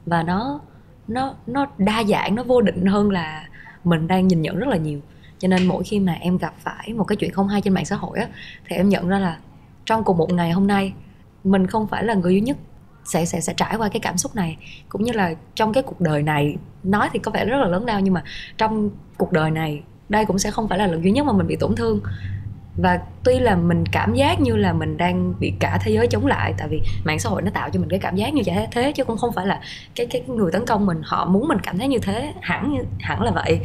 và nó nó nó đa dạng nó vô định hơn là mình đang nhìn nhận rất là nhiều cho nên mỗi khi mà em gặp phải một cái chuyện không hay trên mạng xã hội á, thì em nhận ra là trong cùng một ngày hôm nay, mình không phải là người duy nhất sẽ sẽ sẽ trải qua cái cảm xúc này. Cũng như là trong cái cuộc đời này, nói thì có vẻ rất là lớn lao nhưng mà trong cuộc đời này, đây cũng sẽ không phải là lần duy nhất mà mình bị tổn thương. Và tuy là mình cảm giác như là mình đang bị cả thế giới chống lại, tại vì mạng xã hội nó tạo cho mình cái cảm giác như vậy thế chứ cũng không phải là cái cái người tấn công mình, họ muốn mình cảm thấy như thế, hẳn hẳn là vậy.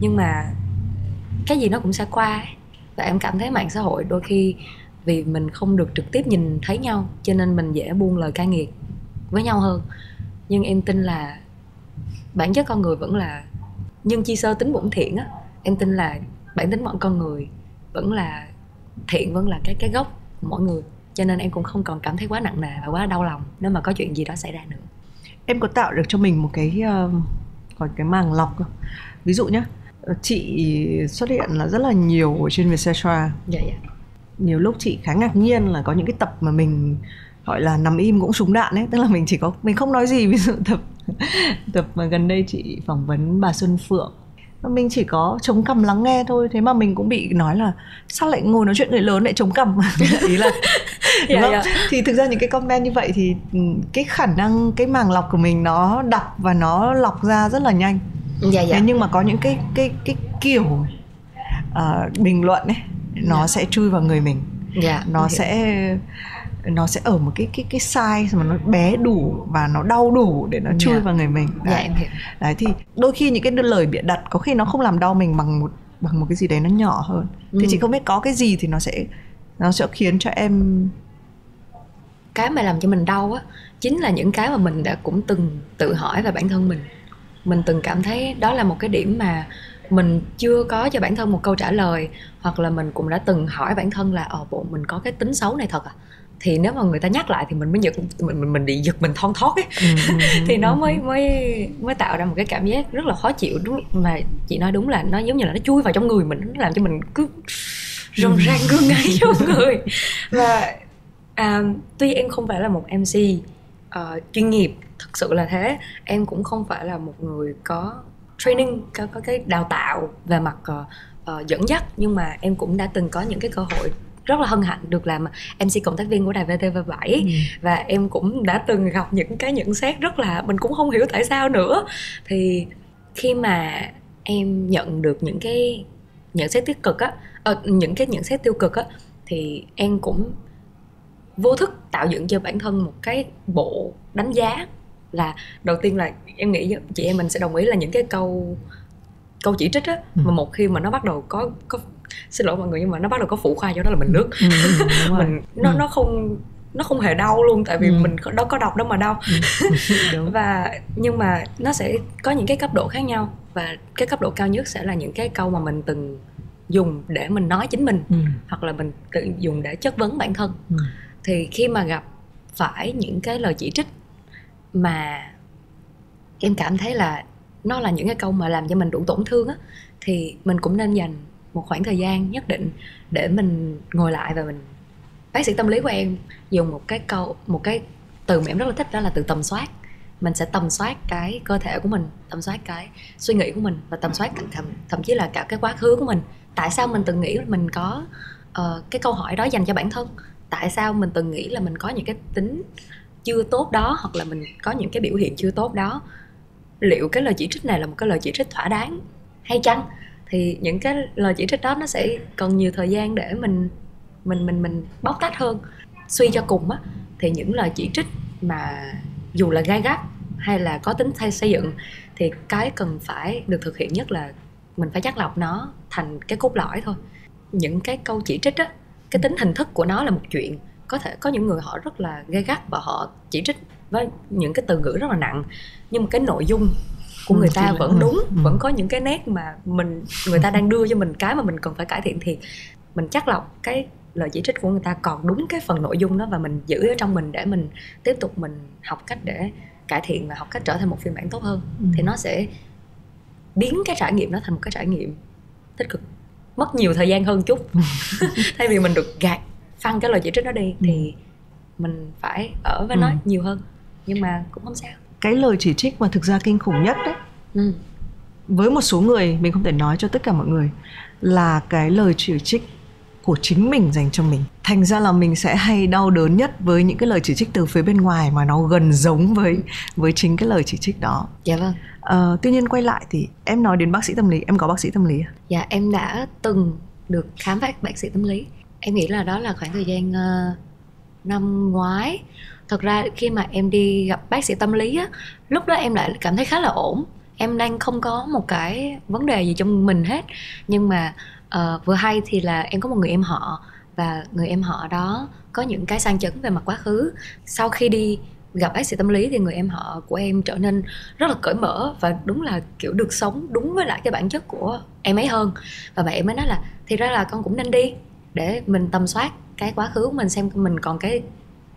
Nhưng mà cái gì nó cũng sẽ qua và em cảm thấy mạng xã hội đôi khi vì mình không được trực tiếp nhìn thấy nhau cho nên mình dễ buông lời cay nghiệt với nhau hơn. Nhưng em tin là bản chất con người vẫn là nhưng chi sơ tính bổn thiện á em tin là bản tính mọi con người vẫn là thiện vẫn là cái cái gốc của mỗi người. Cho nên em cũng không còn cảm thấy quá nặng nề và quá đau lòng nếu mà có chuyện gì đó xảy ra nữa. Em có tạo được cho mình một cái uh, gọi cái màng lọc không? Ví dụ nhé chị xuất hiện là rất là nhiều ở trên Vietcetera. Dạ dạ. Nhiều lúc chị khá ngạc nhiên là có những cái tập mà mình gọi là nằm im cũng súng đạn ấy. Tức là mình chỉ có mình không nói gì. Ví dụ tập tập mà gần đây chị phỏng vấn bà Xuân Phượng. Mình chỉ có chống cằm lắng nghe thôi. Thế mà mình cũng bị nói là sao lại ngồi nói chuyện người lớn lại chống cằm? Ý là đúng yeah, Yeah. thì thực ra những cái comment như vậy thì ừ, cái khả năng cái màng lọc của mình nó đọc và nó lọc ra rất là nhanh dạ, dạ. thế nhưng mà có những cái cái cái kiểu uh, bình luận ấy nó dạ. sẽ chui vào người mình dạ, nó sẽ nó sẽ ở một cái cái cái size mà nó bé đủ và nó đau đủ để nó chui yeah. Dạ. vào người mình đấy. Yeah, em hiểu. đấy thì đôi khi những cái lời bịa đặt có khi nó không làm đau mình bằng một bằng một cái gì đấy nó nhỏ hơn ừ. thì chị không biết có cái gì thì nó sẽ nó sẽ khiến cho em cái mà làm cho mình đau á chính là những cái mà mình đã cũng từng tự hỏi về bản thân mình mình từng cảm thấy đó là một cái điểm mà mình chưa có cho bản thân một câu trả lời hoặc là mình cũng đã từng hỏi bản thân là ờ bộ mình có cái tính xấu này thật à? Thì nếu mà người ta nhắc lại thì mình mới giật mình mình, mình bị giật mình thon thót ấy. Ừ, ừ, ừ, thì nó mới mới mới tạo ra một cái cảm giác rất là khó chịu đúng mà chị nói đúng là nó giống như là nó chui vào trong người mình nó làm cho mình cứ rồng rang gương ngay trong người. Và à, tuy em không phải là một mc uh, chuyên nghiệp thực sự là thế. Em cũng không phải là một người có training có, có cái đào tạo về mặt uh, uh, dẫn dắt nhưng mà em cũng đã từng có những cái cơ hội rất là hân hạnh được làm MC cộng tác viên của đài VTV7 ừ. và em cũng đã từng gặp những cái nhận xét rất là mình cũng không hiểu tại sao nữa. Thì khi mà em nhận được những cái nhận xét tích cực á ờ, những cái nhận xét tiêu cực á thì em cũng vô thức tạo dựng cho bản thân một cái bộ đánh giá là đầu tiên là em nghĩ chị em mình sẽ đồng ý là những cái câu câu chỉ trích á ừ. mà một khi mà nó bắt đầu có có xin lỗi mọi người nhưng mà nó bắt đầu có phụ khoa cho đó là mình nước ừ, mình nó ừ. nó không nó không hề đau luôn tại vì ừ. mình đâu có đọc đâu mà đau ừ. và nhưng mà nó sẽ có những cái cấp độ khác nhau và cái cấp độ cao nhất sẽ là những cái câu mà mình từng dùng để mình nói chính mình ừ. hoặc là mình tự dùng để chất vấn bản thân ừ thì khi mà gặp phải những cái lời chỉ trích mà em cảm thấy là nó là những cái câu mà làm cho mình đủ tổn thương á thì mình cũng nên dành một khoảng thời gian nhất định để mình ngồi lại và mình bác sĩ tâm lý của em dùng một cái câu một cái từ mà em rất là thích đó là từ tầm soát. Mình sẽ tầm soát cái cơ thể của mình tầm soát cái suy nghĩ của mình và tầm soát thậm, thậm chí là cả cái quá khứ của mình. Tại sao mình từng nghĩ mình có uh, cái câu hỏi đó dành cho bản thân? Tại sao mình từng nghĩ là mình có những cái tính chưa tốt đó, hoặc là mình có những cái biểu hiện chưa tốt đó? Liệu cái lời chỉ trích này là một cái lời chỉ trích thỏa đáng hay chăng? Thì những cái lời chỉ trích đó nó sẽ cần nhiều thời gian để mình mình mình mình bóc tách hơn. Suy cho cùng á, thì những lời chỉ trích mà dù là gai gắt hay là có tính thay xây dựng thì cái cần phải được thực hiện nhất là mình phải chắc lọc nó thành cái cốt lõi thôi. Những cái câu chỉ trích á cái tính hình thức của nó là một chuyện có thể có những người họ rất là gay gắt và họ chỉ trích với những cái từ ngữ rất là nặng nhưng mà cái nội dung của ừ, người ta vẫn đúng ừ. vẫn có những cái nét mà mình người ta đang đưa cho mình cái mà mình cần phải cải thiện thì mình chắc lọc cái lời chỉ trích của người ta còn đúng cái phần nội dung đó và mình giữ ở trong mình để mình tiếp tục mình học cách để cải thiện và học cách trở thành một phiên bản tốt hơn ừ. thì nó sẽ biến cái trải nghiệm đó thành một cái trải nghiệm tích cực mất nhiều thời gian hơn chút. Thay vì mình được gạt phăng cái lời chỉ trích đó đi thì ừ. mình phải ở với ừ. nó nhiều hơn. Nhưng mà cũng không sao. Cái lời chỉ trích mà thực ra kinh khủng nhất đấy. Ừ. với một số người mình không thể nói cho tất cả mọi người là cái lời chỉ trích của chính mình dành cho mình. Thành ra là mình sẽ hay đau đớn nhất với những cái lời chỉ trích từ phía bên ngoài mà nó gần giống với với chính cái lời chỉ trích đó. Dạ vâng uh, tuy nhiên quay lại thì em nói đến bác sĩ tâm lý em có bác sĩ tâm lý à? dạ em đã từng được khám phá bác sĩ tâm lý. Em nghĩ là đó là khoảng thời gian uh, năm ngoái. Thật ra khi mà em đi gặp bác sĩ tâm lý á lúc đó em lại cảm thấy khá là ổn. Em đang không có một cái vấn đề gì trong mình hết. Nhưng mà uh, vừa hay thì là em có một người em họ. Và người em họ đó có những cái sang chấn về mặt quá khứ. Sau khi đi gặp bác sĩ tâm lý thì người em họ của em trở nên rất là cởi mở và đúng là, kiểu, được sống đúng với lại cái bản chất của em ấy hơn. Và mẹ em mới nói là, thì ra là con cũng nên đi để mình tầm soát cái quá khứ của mình xem mình còn cái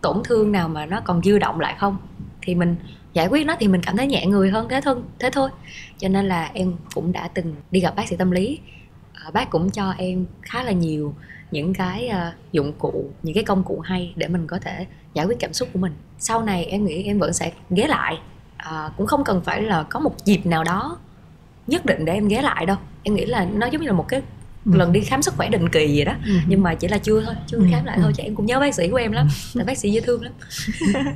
tổn thương nào mà nó còn dư động lại không. Thì mình giải quyết nó thì mình cảm thấy nhẹ người hơn thế thôi thế thôi. Cho nên là em cũng đã từng đi gặp bác sĩ tâm lý. À, bác cũng cho em khá là nhiều những cái à, dụng cụ, những cái công cụ hay để mình có thể giải quyết cảm xúc của mình sau này em nghĩ em vẫn sẽ ghé lại à, cũng không cần phải là có một dịp nào đó nhất định để em ghé lại đâu em nghĩ là nó giống như là một cái ừ. lần đi khám sức khỏe định kỳ gì đó ừ. nhưng mà chỉ là chưa thôi chưa ừ. khám lại ừ. thôi chứ em cũng nhớ bác sĩ của em lắm là bác sĩ dễ thương lắm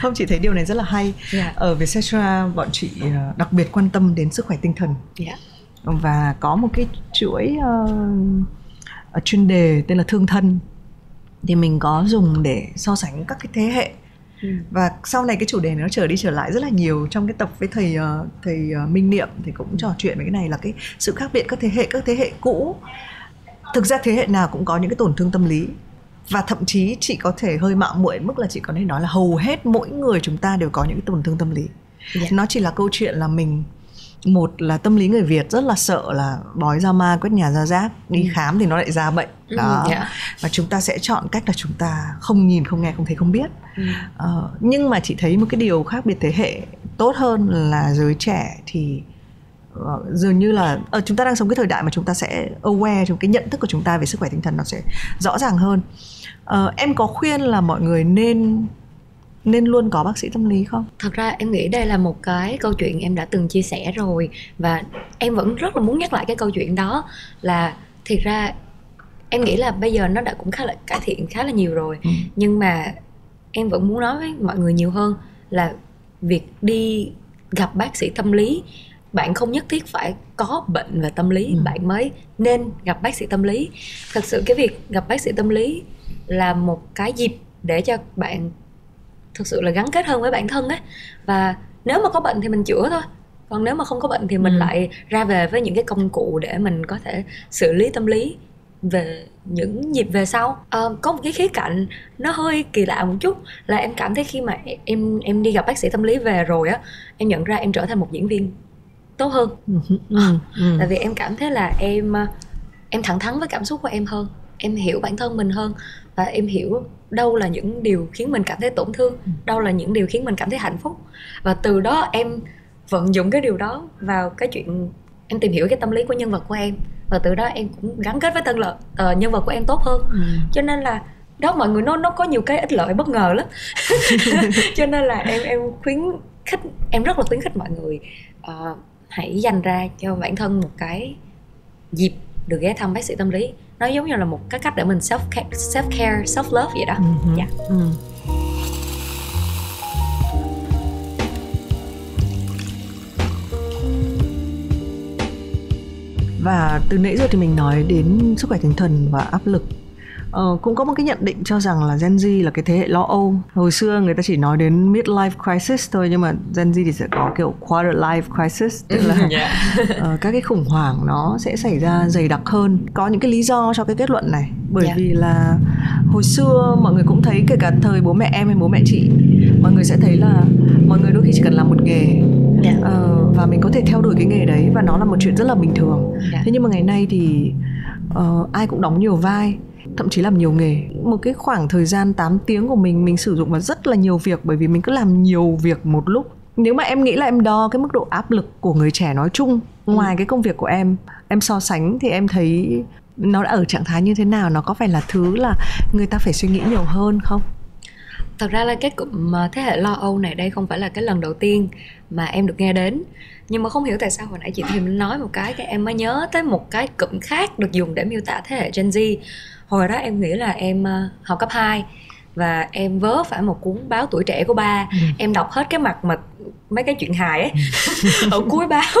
không chỉ thấy điều này rất là hay yeah. Dạ. ở Vietcetera bọn chị ờ, đặc biệt quan tâm đến sức khỏe tinh thần yeah. Dạ. và có một cái chuỗi uh, chuyên đề tên là thương thân thì mình có dùng để so sánh các cái thế hệ Ừ. và sau này cái chủ đề này nó trở đi trở lại rất là nhiều trong cái tập với thầy uh, thầy uh, Minh Niệm thì cũng trò chuyện về cái này là cái sự khác biệt các thế hệ các thế hệ cũ thực ra thế hệ nào cũng có những cái tổn thương tâm lý và thậm chí chị có thể hơi mạo muội mức là chị có thể nói là hầu hết mỗi người chúng ta đều có những cái tổn thương tâm lý yeah. Dạ. nó chỉ là câu chuyện là mình một là tâm lý người Việt rất là sợ là bói ra ma quét nhà ra rác đi ừ. khám thì nó lại ra bệnh ừ, đó yeah. Dạ. và chúng ta sẽ chọn cách là chúng ta không nhìn không nghe không thấy không biết ừ. uh, nhưng mà chị thấy một cái điều khác biệt thế hệ tốt hơn là giới trẻ thì uh, dường như là ở ờ, chúng ta đang sống cái thời đại mà chúng ta sẽ aware trong cái nhận thức của chúng ta về sức khỏe tinh thần nó sẽ rõ ràng hơn uh, em có khuyên là mọi người nên nên luôn có bác sĩ tâm lý không? Thật ra em nghĩ đây là một cái câu chuyện em đã từng chia sẻ rồi và em vẫn rất là muốn nhắc lại cái câu chuyện đó là thiệt ra em nghĩ là bây giờ nó đã cũng khá là cải thiện khá là nhiều rồi ừ. nhưng mà em vẫn muốn nói với mọi người nhiều hơn là việc đi gặp bác sĩ tâm lý bạn không nhất thiết phải có bệnh về tâm lý ừ. bạn mới nên gặp bác sĩ tâm lý thật sự cái việc gặp bác sĩ tâm lý là một cái dịp để cho bạn thực sự là gắn kết hơn với bản thân á và nếu mà có bệnh thì mình chữa thôi. Còn nếu mà không có bệnh thì mình ừ. lại ra về với những cái công cụ để mình có thể xử lý tâm lý về những dịp về sau. À, có một cái khía cạnh nó hơi kỳ lạ một chút là em cảm thấy khi mà em em đi gặp bác sĩ tâm lý về rồi á em nhận ra em trở thành một diễn viên tốt hơn. Ừ, ừ, ừ. tại vì em cảm thấy là em em thẳng thắn với cảm xúc của em hơn em hiểu bản thân mình hơn và em hiểu đâu là những điều khiến mình cảm thấy tổn thương đâu là những điều khiến mình cảm thấy hạnh phúc. Và từ đó em vận dụng cái điều đó vào cái chuyện em tìm hiểu cái tâm lý của nhân vật của em. Và từ đó em cũng gắn kết với thân lợi uh, nhân vật của em tốt hơn. Ừ. cho nên là đó mọi người nó nó có nhiều cái ích lợi bất ngờ lắm. Cho nên là em em khuyến khích em rất là khuyến khích mọi người uh, hãy dành ra cho bản thân một cái dịp được ghé thăm bác sĩ tâm lý nó giống như là một cái cách để mình self care, self care self love vậy đó uh-huh. yeah. ừ. và từ nãy giờ thì mình nói đến sức khỏe tinh thần và áp lực Ờ, cũng có một cái nhận định cho rằng là Gen Z là cái thế hệ lo âu. Hồi xưa người ta chỉ nói đến midlife crisis thôi nhưng mà Gen Z thì sẽ có kiểu quarter life crisis tức là yeah. uh, các cái khủng hoảng nó sẽ xảy ra dày đặc hơn. Có những cái lý do cho cái kết luận này bởi yeah. vì là hồi xưa mọi người cũng thấy kể cả thời bố mẹ em hay bố mẹ chị mọi người sẽ thấy là mọi người đôi khi chỉ cần làm một nghề yeah. uh, và mình có thể theo đuổi cái nghề đấy và nó là một chuyện rất là bình thường. Yeah. Thế nhưng mà ngày nay thì uh, ai cũng đóng nhiều vai thậm chí làm nhiều nghề. Một cái khoảng thời gian 8 tiếng của mình mình sử dụng vào rất là nhiều việc bởi vì mình cứ làm nhiều việc một lúc. Nếu mà em nghĩ là em đo cái mức độ áp lực của người trẻ nói chung ngoài ừ. cái công việc của em em so sánh thì em thấy nó đã ở trạng thái như thế nào nó có phải là thứ là người ta phải suy nghĩ nhiều hơn không? Thật ra là cái cụm thế hệ lo âu này đây không phải là cái lần đầu tiên mà em được nghe đến. Nhưng mà không hiểu tại sao hồi nãy chị Thìm nói một cái cái em mới nhớ tới một cái cụm khác được dùng để miêu tả thế hệ Gen Z hồi đó em nghĩ là em ờ, học cấp 2 và em vớ phải một cuốn báo tuổi trẻ của ba ừ. em đọc hết cái mặt mà mấy cái chuyện hài ấy ừ. ở cuối báo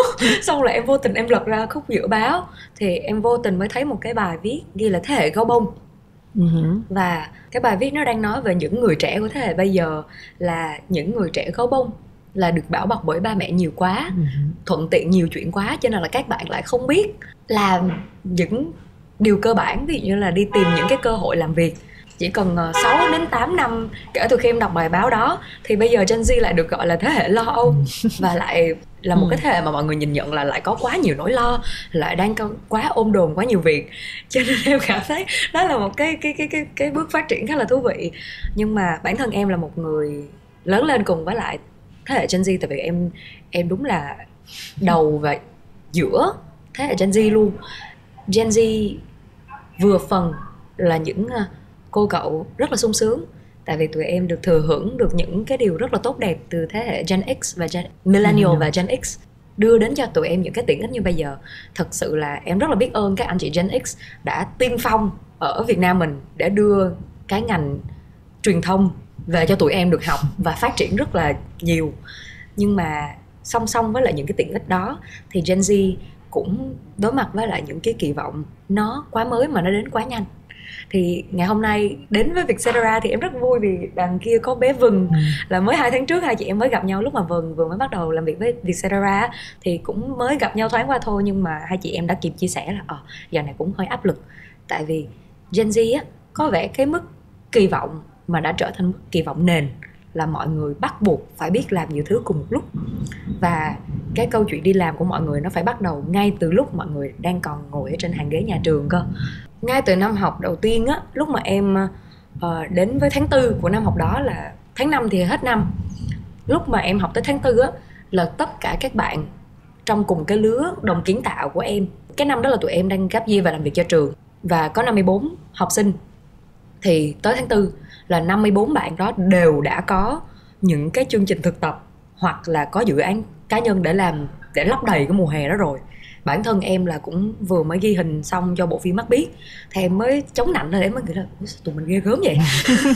xong là em vô tình em lật ra khúc giữa báo thì em vô tình mới thấy một cái bài viết ghi là thế hệ gấu bông ừ. và cái bài viết nó đang nói về những người trẻ của thế hệ bây giờ là những người trẻ gấu bông là được bảo bọc bởi ba mẹ nhiều quá thuận tiện nhiều chuyện quá cho nên là các bạn lại không biết làm những điều cơ bản ví dụ như là đi tìm những cái cơ hội làm việc chỉ cần 6 ờ, đến 8 năm kể từ khi em đọc bài báo đó thì bây giờ Gen Z lại được gọi là thế hệ lo âu và lại là một cái ừ. thế hệ mà mọi người nhìn nhận là lại có quá nhiều nỗi lo lại đang có quá ôm đồn quá nhiều việc. Cho nên em cảm thấy đó là một cái cái cái cái cái bước phát triển khá là thú vị. Nhưng mà bản thân em là một người lớn lên cùng với lại thế hệ Gen Z tại vì em em đúng là đầu và giữa thế hệ Gen Z luôn. Gen Z vừa phần là những à, cô cậu rất là sung sướng. Tại vì tụi em được thừa hưởng được những cái điều rất là tốt đẹp từ thế hệ Gen X và Gen Millennial ừ. và Gen X đưa đến cho tụi em những cái tiện ích như bây giờ. Thật sự là em rất là biết ơn các anh chị Gen X đã tiên phong ở Việt Nam mình để đưa cái ngành truyền thông về cho tụi em được học và phát triển rất là nhiều. Nhưng mà song song với lại những cái tiện ích đó thì Gen Z cũng đối mặt với lại những cái kỳ vọng nó quá mới mà nó đến quá nhanh. Thì ngày hôm nay đến với Vietcetera thì em rất vui vì đằng kia có bé Vừng. Ừ. là mới hai tháng trước hai chị em mới gặp nhau lúc mà Vừng vừa mới bắt đầu làm việc với Vietcetera thì cũng mới gặp nhau thoáng qua thôi nhưng mà hai chị em đã kịp chia sẻ là ờ giờ này cũng hơi áp lực. Tại vì Gen Z á có vẻ cái mức kỳ vọng mà đã trở thành mức kỳ vọng nền là mọi người bắt buộc phải biết làm nhiều thứ cùng một lúc. Và cái câu chuyện đi làm của mọi người nó phải bắt đầu ngay từ lúc mọi người đang còn ngồi ở trên hàng ghế nhà trường cơ. Ngay từ năm học đầu tiên á lúc mà em uh, đến với tháng tư của năm học đó là tháng 5 thì hết năm. Lúc mà em học tới tháng tư á là tất cả các bạn trong cùng cái lứa đồng kiến tạo của em cái năm đó là tụi em đang gap year và làm việc cho trường. Và có 54 học sinh. Thì tới tháng tư là 54 bạn đó đều đã có những cái chương trình thực tập hoặc là có dự án cá nhân để làm để lấp đầy cái mùa hè đó rồi. Bản thân em là cũng vừa mới ghi hình xong cho bộ phim mắt biết thì em mới chống nạnh lên em mới nghĩ là tụi mình ghê gớm vậy?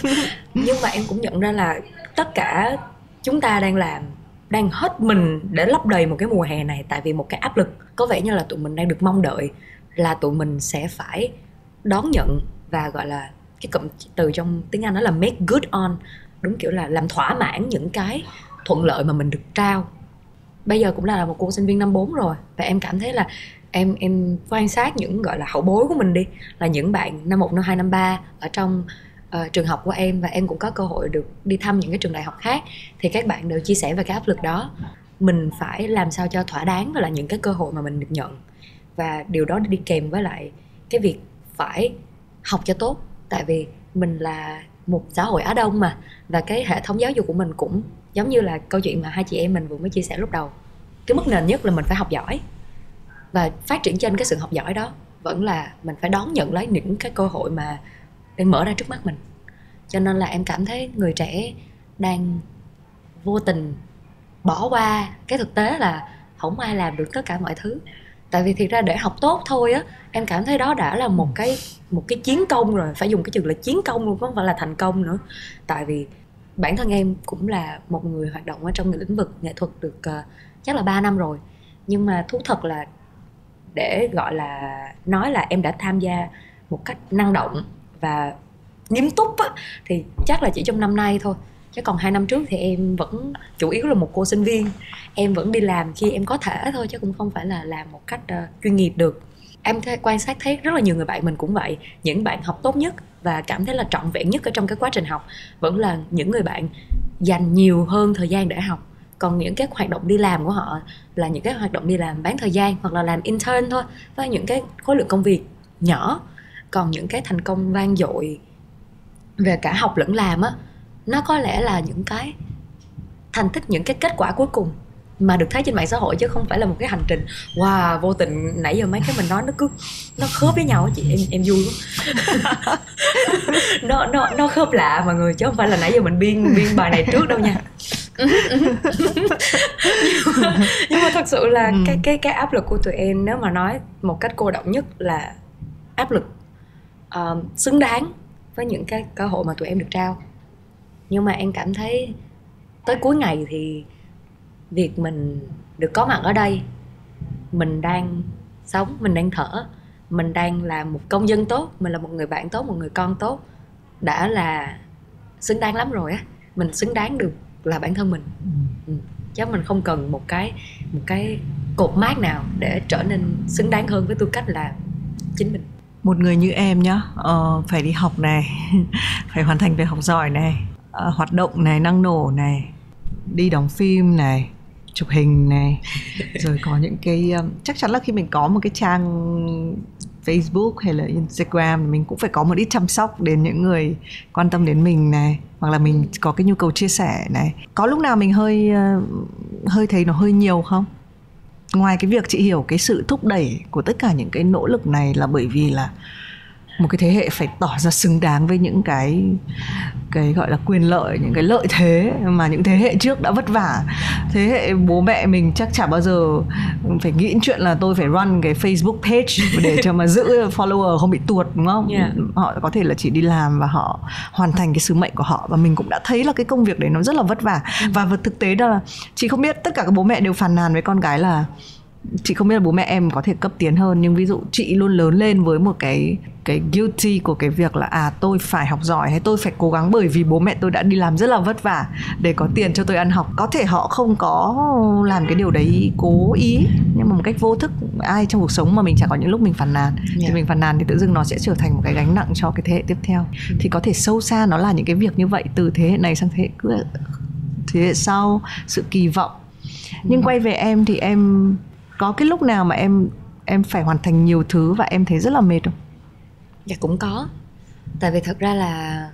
Nhưng mà em cũng nhận ra là tất cả chúng ta đang làm đang hết mình để lấp đầy một cái mùa hè này tại vì một cái áp lực. Có vẻ như là tụi mình đang được mong đợi là tụi mình sẽ phải đón nhận và gọi là cái cụm từ trong tiếng Anh đó là make good on. Đúng kiểu là làm thỏa mãn những cái thuận lợi mà mình được trao. Bây giờ cũng là một cô sinh viên năm 4 rồi và em cảm thấy là em em quan sát những gọi là hậu bối của mình đi. Là những bạn năm một năm hai năm ba ở trong uh, trường học của em và em cũng có cơ hội được đi thăm những cái trường đại học khác. Thì các bạn đều chia sẻ về cái áp lực đó. Mình phải làm sao cho thỏa đáng và là những cái cơ hội mà mình được nhận. Và điều đó đi kèm với lại cái việc phải học cho tốt tại vì mình là một xã hội á đông mà, và cái hệ thống giáo dục của mình cũng giống như là câu chuyện mà hai chị em mình vừa mới chia sẻ lúc đầu. Cái mức nền nhất là mình phải học giỏi, và phát triển trên cái sự học giỏi đó vẫn là mình phải đón nhận lấy những cái cơ hội mà đang mở ra trước mắt mình. Cho nên là em cảm thấy người trẻ đang vô tình bỏ qua cái thực tế là không ai làm được tất cả mọi thứ tại vì thiệt ra để học tốt thôi á em cảm thấy đó đã là một cái một cái chiến công rồi phải dùng cái chữ là chiến công luôn không phải là thành công nữa. Tại vì bản thân em cũng là một người hoạt động ở trong lĩnh vực nghệ thuật được uh, chắc là 3 năm rồi. Nhưng mà thú thật là để gọi là nói là em đã tham gia một cách năng động và nghiêm túc á thì chắc là chỉ trong năm nay thôi chứ còn hai năm trước thì em vẫn chủ yếu là một cô sinh viên. Em vẫn đi làm khi em có thể thôi chứ cũng không phải là làm một cách uh, chuyên nghiệp được. Em quan sát thấy rất là nhiều người bạn mình cũng vậy. Những bạn học tốt nhất và cảm thấy là trọn vẹn nhất ở trong cái quá trình học vẫn là những người bạn dành nhiều hơn thời gian để học. Còn những cái hoạt động đi làm của họ là những cái hoạt động đi làm bán thời gian hoặc là làm intern thôi với những cái khối lượng công việc nhỏ. Còn những cái thành công vang dội về cả học lẫn làm á nó có lẽ là những cái thành tích những cái kết quả cuối cùng mà được thấy trên mạng xã hội chứ không phải là một cái hành trình. Wow vô tình nãy giờ mấy cái mình nói nó cứ nó khớp với nhau chị. Em em vui lắm nó nó nó khớp lạ mọi người chứ không phải là nãy giờ mình biên biên bài này trước đâu nha. Nhưng, mà, nhưng mà thật sự là ừ. cái cái cái áp lực của tụi em nếu mà nói một cách cô động nhất là áp lực uh, xứng đáng với những cái cơ hội mà tụi em được trao nhưng mà em cảm thấy tới cuối ngày thì việc mình được có mặt ở đây mình đang sống mình đang thở mình đang là một công dân tốt mình là một người bạn tốt một người con tốt đã là xứng đáng lắm rồi á mình xứng đáng được là bản thân mình ừ. ừ. chứ mình không cần một cái một cái cột mát nào để trở nên xứng đáng hơn với tư cách là chính mình một người như em nhá uh, phải đi học này phải hoàn thành việc học giỏi này uh, hoạt động này năng nổ này đi đóng phim này chụp hình này. Rồi có những cái um, chắc chắn là khi mình có một cái trang Facebook hay là Instagram mình cũng phải có một ít chăm sóc đến những người quan tâm đến mình này hoặc là mình có cái nhu cầu chia sẻ này. Có lúc nào mình hơi uh, hơi thấy nó hơi nhiều không? Ngoài cái việc chị hiểu cái sự thúc đẩy của tất cả những cái nỗ lực này là bởi vì là một cái thế hệ phải tỏ ra xứng đáng với những cái cái gọi là quyền lợi những cái lợi thế mà những thế hệ trước đã vất vả thế hệ bố mẹ mình chắc chả bao giờ phải nghĩ chuyện là tôi phải run cái Facebook page để cho mà giữ follower không bị tuột đúng không yeah. họ có thể là chỉ đi làm và họ hoàn thành cái sứ mệnh của họ và mình cũng đã thấy là cái công việc đấy nó rất là vất vả ừ. và thực tế đó là chị không biết tất cả các bố mẹ đều phàn nàn với con gái là chị không biết là bố mẹ em có thể cấp tiến hơn nhưng ví dụ chị luôn lớn lên với một cái cái guilty của cái việc là à tôi phải học giỏi hay tôi phải cố gắng bởi vì bố mẹ tôi đã đi làm rất là vất vả để có tiền cho tôi ăn học có thể họ không có làm cái điều đấy cố ý nhưng mà một cách vô thức ai trong cuộc sống mà mình chẳng có những lúc mình phàn nàn yeah. thì mình phàn nàn thì tự dưng nó sẽ trở thành một cái gánh nặng cho cái thế hệ tiếp theo ừ. thì có thể sâu xa nó là những cái việc như vậy từ thế hệ này sang thế hệ cứ thế hệ sau sự kỳ vọng nhưng ừ. quay về em thì em có cái lúc nào mà em em phải hoàn thành nhiều thứ và em thấy rất là mệt không? Dạ cũng có. Tại vì thật ra là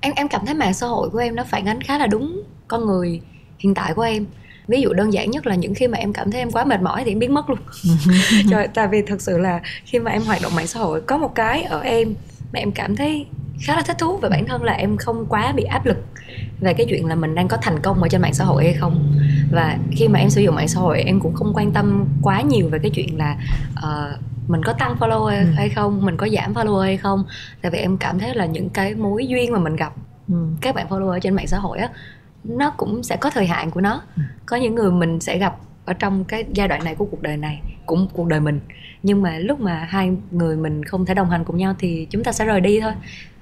em em cảm thấy mạng xã hội của em nó phản ánh khá là đúng con người hiện tại của em. Ví dụ đơn giản nhất là những khi mà em cảm thấy em quá mệt mỏi thì em biến mất luôn. Trời tại vì thật sự là khi mà em hoạt động mạng xã hội có một cái ở em mà em cảm thấy khá là thích thú về bản thân là em không quá bị áp lực về cái chuyện là mình đang có thành công ở trên mạng xã hội hay không và khi mà em sử dụng mạng xã hội em cũng không quan tâm quá nhiều về cái chuyện là uh, mình có tăng follow hay, ừ. hay không mình có giảm follow hay không tại vì em cảm thấy là những cái mối duyên mà mình gặp ừ. các bạn follow ở trên mạng xã hội á nó cũng sẽ có thời hạn của nó ừ. có những người mình sẽ gặp ở trong cái giai đoạn này của cuộc đời này cũng cuộc đời mình. Nhưng mà lúc mà hai người mình không thể đồng hành cùng nhau thì chúng ta sẽ rời đi thôi.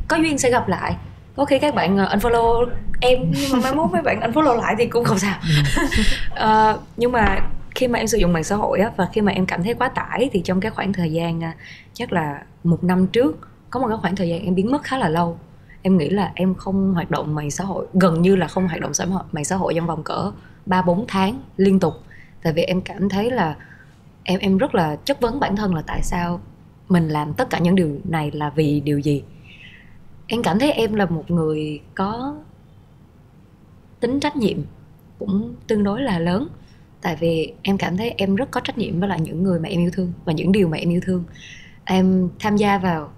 Có duyên sẽ gặp lại. Có khi các bạn ờ, unfollow em nhưng mà mai mốt mấy bạn unfollow lại thì cũng không sao. Uh, nhưng mà khi mà em sử dụng mạng xã hội á và khi mà em cảm thấy quá tải thì trong cái khoảng thời gian à, chắc là một năm trước có một cái khoảng thời gian em biến mất khá là lâu. Em nghĩ là em không hoạt động mạng xã hội gần như là không hoạt động xã hội mạng xã hội trong vòng cỡ ba bốn tháng liên tục tại vì em cảm thấy là em em rất là chất vấn bản thân là tại sao mình làm tất cả những điều này là vì điều gì. Em cảm thấy em là một người có tính trách nhiệm cũng tương đối là lớn. Tại vì em cảm thấy em rất có trách nhiệm với lại những người mà em yêu thương và những điều mà em yêu thương. Em tham gia vào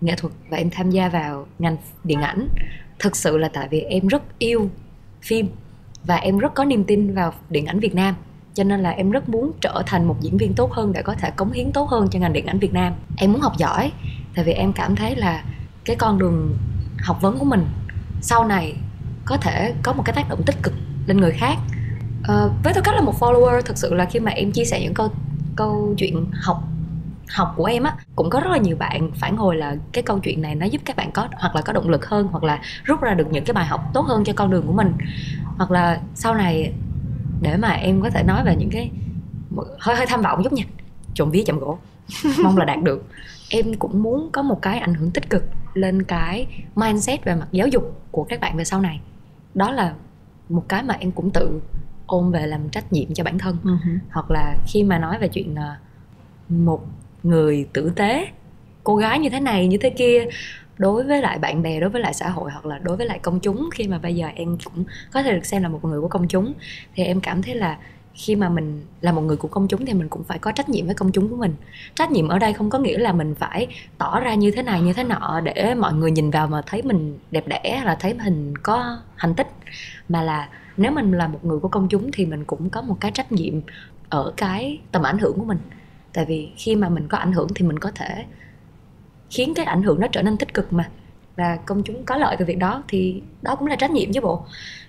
nghệ thuật và em tham gia vào ngành điện ảnh. Thực sự là tại vì em rất yêu phim và em rất có niềm tin vào điện ảnh Việt Nam cho nên là em rất muốn trở thành một diễn viên tốt hơn để có thể cống hiến tốt hơn cho ngành điện ảnh Việt Nam. Em muốn học giỏi tại vì em cảm thấy là cái con đường học vấn của mình sau này có thể có một cái tác động tích cực lên người khác. À, với tư cách là một follower thực sự là khi mà em chia sẻ những câu câu chuyện học học của em á cũng có rất là nhiều bạn phản hồi là cái câu chuyện này nó giúp các bạn có hoặc là có động lực hơn hoặc là rút ra được những cái bài học tốt hơn cho con đường của mình. Hoặc là sau này để mà em có thể nói về những cái hơi hơi tham vọng chút nha. Trộm vía chậm gỗ. Mong là đạt được. Em cũng muốn có một cái ảnh hưởng tích cực lên cái mindset về mặt giáo dục của các bạn về sau này. Đó là một cái mà em cũng tự ôm về làm trách nhiệm cho bản thân. Uh-huh. hoặc là khi mà nói về chuyện ờ, một người tử tế cô gái như thế này như thế kia đối với lại bạn bè, đối với lại xã hội hoặc là đối với lại công chúng, khi mà bây giờ em cũng có thể được xem là một người của công chúng, thì em cảm thấy là khi mà mình là một người của công chúng thì mình cũng phải có trách nhiệm với công chúng của mình. Trách nhiệm ở đây không có nghĩa là mình phải tỏ ra như thế này, như thế nọ để mọi người nhìn vào mà thấy mình đẹp đẽ là thấy mình có thành tích, mà là nếu mình là một người của công chúng thì mình cũng có một cái trách nhiệm ở cái tầm ảnh hưởng của mình. Tại vì khi mà mình có ảnh hưởng thì mình có thể khiến cái ảnh hưởng nó trở nên tích cực mà. Và công chúng có lợi từ việc đó thì đó cũng là trách nhiệm chứ bộ.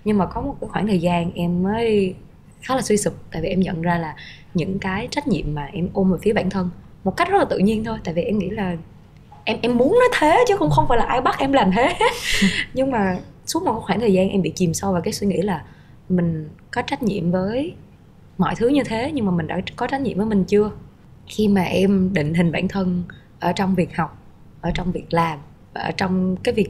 Nhưng mà có một cái khoảng thời gian em mới khá là suy sụp, tại vì em nhận ra là những cái trách nhiệm mà em ôm về phía bản thân một cách rất là tự nhiên thôi. Tại vì em nghĩ là em em muốn nó thế chứ không không phải là ai bắt em làm thế. Nhưng mà suốt một khoảng thời gian em bị chìm sâu vào cái suy nghĩ là mình có trách nhiệm với mọi thứ như thế, nhưng mà mình đã có trách nhiệm với mình chưa? Khi mà em định hình bản thân ở trong việc học ở trong việc làm và ở trong cái việc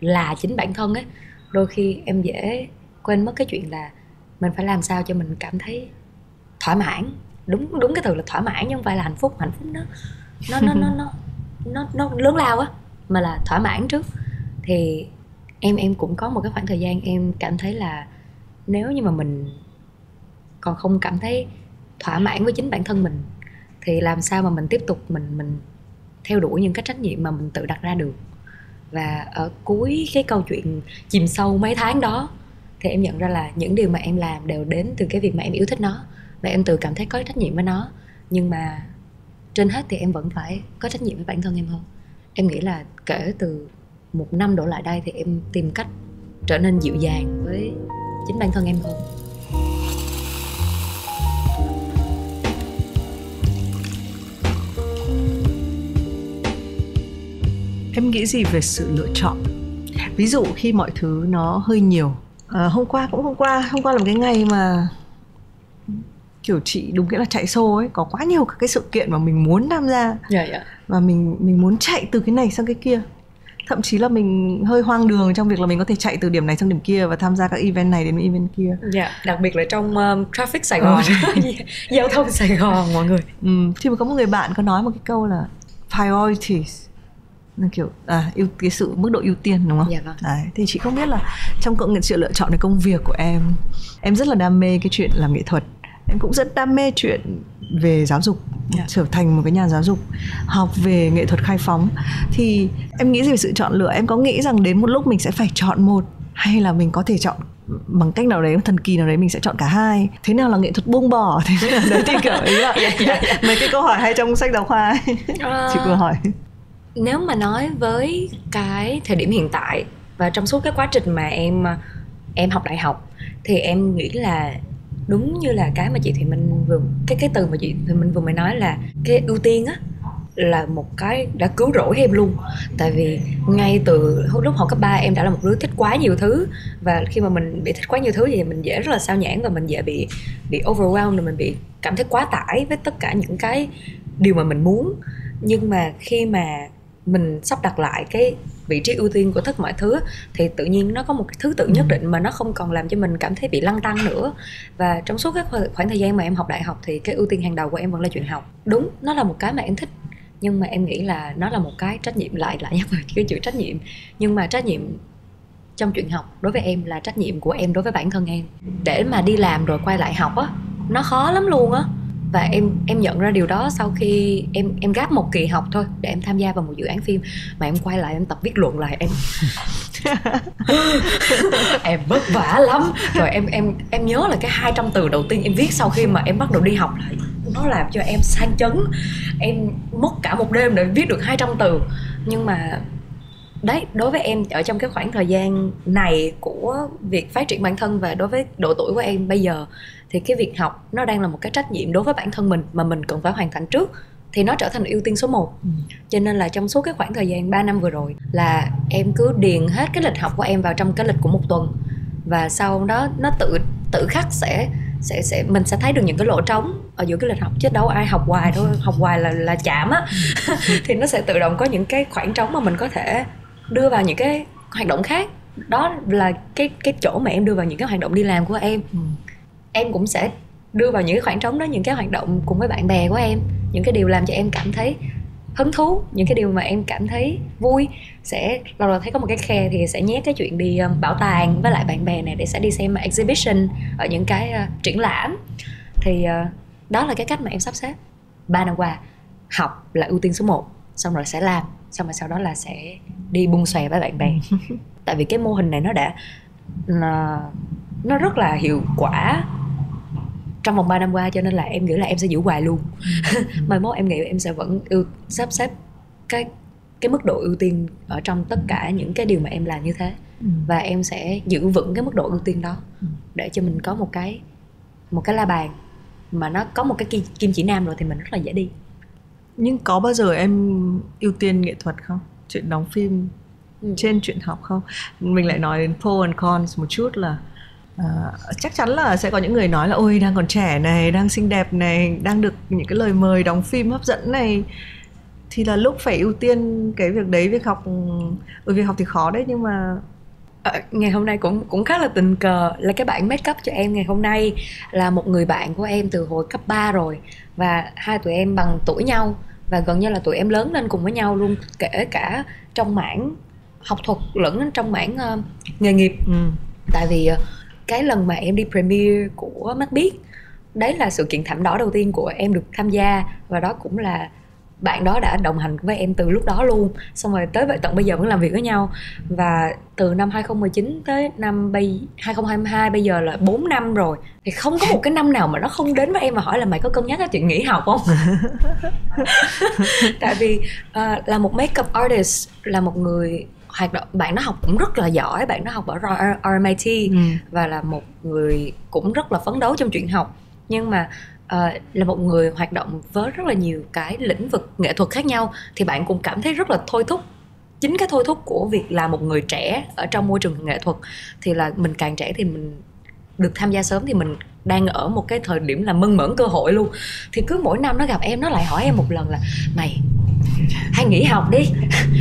là chính bản thân ấy đôi khi em dễ quên mất cái chuyện là mình phải làm sao cho mình cảm thấy thỏa mãn. Đúng đúng cái từ là thỏa mãn nhưng không phải là hạnh phúc hạnh phúc nó nó nó nó nó nó, nó lớn lao á mà là thỏa mãn trước. Thì em em cũng có một cái khoảng thời gian em cảm thấy là nếu như mà mình còn không cảm thấy thỏa mãn với chính bản thân mình thì làm sao mà mình tiếp tục mình mình theo đuổi những cái trách nhiệm mà mình tự đặt ra được. Và ở cuối cái câu chuyện chìm sâu mấy tháng đó, thì em nhận ra là những điều mà em làm đều đến từ cái việc mà em yêu thích nó và em tự cảm thấy có trách nhiệm với nó. Nhưng mà trên hết thì em vẫn phải có trách nhiệm với bản thân em hơn. Em nghĩ là kể từ một năm đổ lại đây thì em tìm cách trở nên dịu dàng với chính bản thân em hơn. Em nghĩ gì về sự lựa chọn ví dụ khi mọi thứ nó hơi nhiều à, hôm qua cũng hôm qua hôm qua là một cái ngày mà kiểu chị đúng nghĩa là chạy xô ấy có quá nhiều các cái sự kiện mà mình muốn tham gia yeah, dạ, yeah. Dạ. và mình mình muốn chạy từ cái này sang cái kia thậm chí là mình hơi hoang đường trong việc là mình có thể chạy từ điểm này sang điểm kia và tham gia các event này đến event kia. Dạ, yeah, đặc biệt là trong um, traffic Sài Gòn, giao thông Sài Gòn mọi người. Ừ, thì mà có một người bạn có nói một cái câu là priorities kiểu à ưu cái sự mức độ ưu tiên đúng không? Dạ vâng. Đấy, thì chị không biết là trong cộng sự lựa chọn cái công việc của em, em rất là đam mê cái chuyện làm nghệ thuật, em cũng rất đam mê chuyện về giáo dục yeah. Dạ. trở thành một cái nhà giáo dục học về nghệ thuật khai phóng thì em nghĩ gì về sự chọn lựa em có nghĩ rằng đến một lúc mình sẽ phải chọn một hay là mình có thể chọn bằng cách nào đấy thần kỳ nào đấy mình sẽ chọn cả hai thế nào là nghệ thuật buông bỏ thế nào đấy thì kiểu ý là yeah, yeah, yeah. mấy cái câu hỏi hay trong sách giáo khoa ấy. Uh, chị vừa hỏi nếu mà nói với cái thời điểm hiện tại và trong suốt cái quá trình mà em à, em học đại học, thì em nghĩ là đúng như là cái mà chị Thùy Minh vừa, cái cái từ mà chị Thùy Minh vừa mới nói là cái ưu tiên á, là một cái đã cứu rỗi em luôn. Tại vì ngay từ lúc học cấp 3 em đã là một đứa thích quá nhiều thứ và khi mà mình bị thích quá nhiều thứ thì mình dễ rất là sao nhãn và mình dễ bị bị overwhelmed mình bị cảm thấy quá tải với tất cả những cái điều mà mình muốn. Nhưng mà khi mà mình sắp đặt lại cái vị trí ưu tiên của tất mọi thứ thì tự nhiên nó có một cái thứ tự nhất ừ. định mà nó không còn làm cho mình cảm thấy bị lăng tăng nữa. Và trong suốt cái khoảng thời gian mà em học đại học thì cái ưu tiên hàng đầu của em vẫn là chuyện học. Đúng nó là một cái mà em thích nhưng mà em nghĩ là nó là một cái trách nhiệm lại lại nhắc về cái chữ trách nhiệm. Nhưng mà trách nhiệm trong chuyện học đối với em là trách nhiệm của em đối với bản thân em. Để mà đi làm rồi quay lại học á nó khó lắm luôn á và em em nhận ra điều đó sau khi em em gáp một kỳ học thôi để em tham gia vào một dự án phim. Mà em quay lại em tập viết luận lại em em vất vả lắm. Rồi em em em nhớ là cái 200 từ đầu tiên em viết sau khi mà em bắt đầu đi học lại. Nó làm cho em sang chấn. Em mất cả một đêm để viết được 200 từ. Nhưng mà đấy đối với em ở trong cái khoảng thời gian này của việc phát triển bản thân và đối với độ tuổi của em bây giờ thì cái việc học nó đang là một cái trách nhiệm đối với bản thân mình mà mình cần phải hoàn thành trước thì nó trở thành ưu tiên số 1 ừ. cho nên là trong suốt cái khoảng thời gian 3 năm vừa rồi là em cứ điền hết cái lịch học của em vào trong cái lịch của một tuần và sau đó nó tự tự khắc sẽ sẽ sẽ mình sẽ thấy được những cái lỗ trống ở giữa cái lịch học chứ đâu ai học hoài đâu học hoài là là chạm á ừ. thì nó sẽ tự động có những cái khoảng trống mà mình có thể đưa vào những cái hoạt động khác đó là cái cái chỗ mà em đưa vào những cái hoạt động đi làm của em ừ. Em cũng sẽ đưa vào những cái khoảng trống đó những cái hoạt động cùng với bạn bè của em những cái điều làm cho em cảm thấy hứng thú những cái điều mà em cảm thấy vui. Sẽ lâu lâu thấy có một cái khe thì sẽ nhét cái chuyện đi um, bảo tàng với lại bạn bè này để sẽ đi xem exhibition ở những cái uh, triển lãm. Thì uh, đó là cái cách mà em sắp xếp. Ba năm qua học là ưu tiên số 1 xong rồi sẽ làm xong rồi sau đó là sẽ đi bung xòe với bạn bè. Tại vì cái mô hình này nó đã nó rất là hiệu quả trong vòng 3 năm qua cho nên là em nghĩ là em sẽ giữ hoài luôn mai mốt em nghĩ em sẽ vẫn ưu sắp xếp cái cái mức độ ưu tiên ở trong tất cả những cái điều mà em làm như thế ừ. và em sẽ giữ vững cái mức độ ưu tiên đó ừ. để cho mình có một cái một cái la bàn mà nó có một cái kim, kim chỉ nam rồi thì mình rất là dễ đi nhưng có bao giờ em ưu tiên nghệ thuật không chuyện đóng phim ừ. trên chuyện học không mình lại nói đến pro and cons một chút là À, chắc chắn là sẽ có những người nói là ôi đang còn trẻ này đang xinh đẹp này đang được những cái lời mời đóng phim hấp dẫn này thì là lúc phải ưu tiên cái việc đấy việc học ừ việc học thì khó đấy nhưng mà à, ngày hôm nay cũng cũng khá là tình cờ là cái bạn make up cho em ngày hôm nay là một người bạn của em từ hồi cấp 3 rồi và hai tụi em bằng tuổi nhau và gần như là tụi em lớn lên cùng với nhau luôn kể cả trong mảng học thuật lẫn trong mảng uh, nghề nghiệp ừ. tại vì uh, cái lần mà em đi premiere của mắt biết đấy là sự kiện thảm đỏ đầu tiên của em được tham gia và đó cũng là bạn đó đã đồng hành với em từ lúc đó luôn. Xong rồi tới vậy tận bây giờ vẫn làm việc với nhau và từ năm 2019 tới năm bây 2022 bây giờ là 4 năm rồi. Thì không có một cái năm nào mà nó không đến với em mà hỏi là mày có cân nhắc cái chuyện nghỉ học không? Tại vì uh, là một makeup artist là một người hoạt động bạn nó học cũng rất là giỏi bạn nó học ở RMIT ừ. và là một người cũng rất là phấn đấu trong chuyện học. Nhưng mà uh, là một người hoạt động với rất là nhiều cái lĩnh vực nghệ thuật khác nhau thì bạn cũng cảm thấy rất là thôi thúc. Chính cái thôi thúc của việc là một người trẻ ở trong môi trường nghệ thuật thì là mình càng trẻ thì mình được tham gia sớm thì mình đang ở một cái thời điểm là mân mởn cơ hội luôn. Thì cứ mỗi năm nó gặp em nó lại hỏi em một lần là mày hay nghỉ học đi.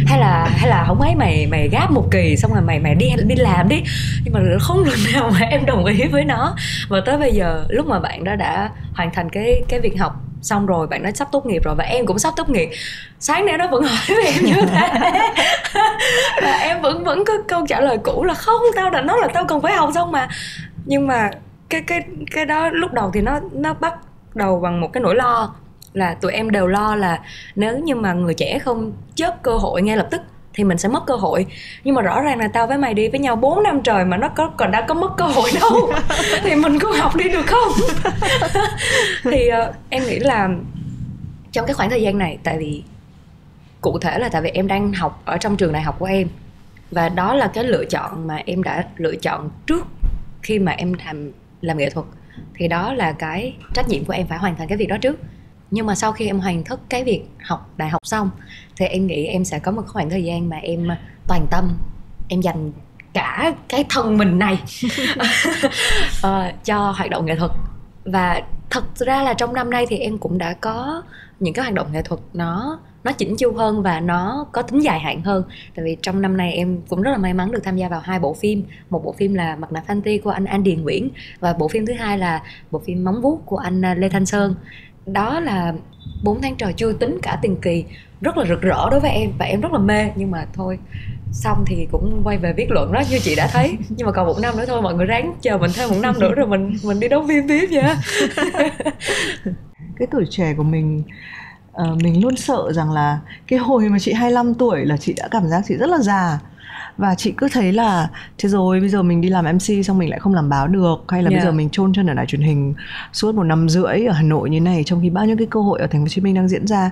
Hay là hay là không ấy mày mày gáp một kỳ, xong rồi mày mày đi đi làm đi. Nhưng mà không lần nào mà em đồng ý với nó. Và tới bây giờ, lúc mà bạn đó đã hoàn thành cái cái việc học xong rồi, bạn đã sắp tốt nghiệp rồi và em cũng sắp tốt nghiệp, sáng nay nó vẫn hỏi với em như thế. Và em vẫn vẫn có câu trả lời cũ là không, tao đã nói là tao cần phải học xong mà. Nhưng mà cái cái cái đó lúc đầu thì nó nó bắt đầu bằng một cái nỗi lo là tụi em đều lo là nếu như mà người trẻ không chớp cơ hội ngay lập tức thì mình sẽ mất cơ hội. Nhưng mà rõ ràng là tao với mày đi với nhau 4 năm trời mà nó có còn đã có mất cơ hội đâu. Thì mình có học đi được không? Thì uh, em nghĩ là trong cái khoảng thời gian này tại vì cụ thể là tại vì em đang học ở trong trường đại học của em và đó là cái lựa chọn mà em đã lựa chọn trước khi mà em làm làm nghệ thuật thì đó là cái trách nhiệm của em phải hoàn thành cái việc đó trước nhưng mà sau khi em hoàn tất cái việc học đại học xong thì em nghĩ em sẽ có một khoảng thời gian mà em toàn tâm. Em dành cả cái thân mình này uh, cho hoạt động nghệ thuật. Và thật ra là trong năm nay thì em cũng đã có những cái hoạt động nghệ thuật nó nó chỉnh chu hơn và nó có tính dài hạn hơn. Tại vì trong năm nay em cũng rất là may mắn được tham gia vào hai bộ phim. Một bộ phim là mặt nạ Phanty của anh An Điền Nguyễn và bộ phim thứ hai là bộ phim móng vuốt của anh Lê Thanh Sơn đó là 4 tháng trời chưa tính cả tiền kỳ. Rất là rực rỡ đối với em và em rất là mê. Nhưng mà thôi xong thì cũng quay về viết luận đó như chị đã thấy. Nhưng mà còn một năm nữa thôi mọi người ráng chờ mình thêm một năm nữa rồi mình mình đi đóng phim tiếp nha. Cái tuổi trẻ của mình uh, mình luôn sợ rằng là cái hồi mà chị 25 tuổi là chị đã cảm giác chị rất là già và chị cứ thấy là thế rồi bây giờ mình đi làm MC xong mình lại không làm báo được hay là yeah. bây giờ mình chôn chân ở đài truyền hình suốt một năm rưỡi ở Hà Nội như này trong khi bao nhiêu cái cơ hội ở thành phố Hồ Chí Minh đang diễn ra?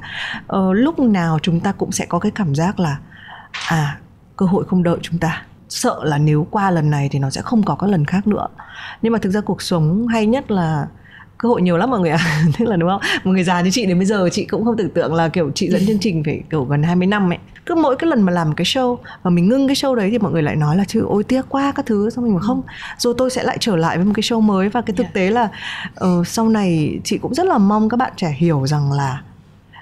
Uh, lúc nào chúng ta cũng sẽ có cái cảm giác là à cơ hội không đợi chúng ta. Sợ là nếu qua lần này thì nó sẽ không có các lần khác nữa. Nhưng mà thực ra cuộc sống hay nhất là cơ hội nhiều lắm mọi người ạ. À. tức là đúng không? Một người già như chị đến bây giờ chị cũng không tưởng tượng là kiểu chị dẫn chương trình phải kiểu gần 20 năm ấy. Cứ mỗi cái lần mà làm cái show và mình ngưng cái show đấy thì mọi người lại nói là chứ ôi tiếc quá các thứ. Xong mình bảo không rồi tôi sẽ lại trở lại với một cái show mới. Và cái thực yeah. tế là uh, sau này chị cũng rất là mong các bạn trẻ hiểu rằng là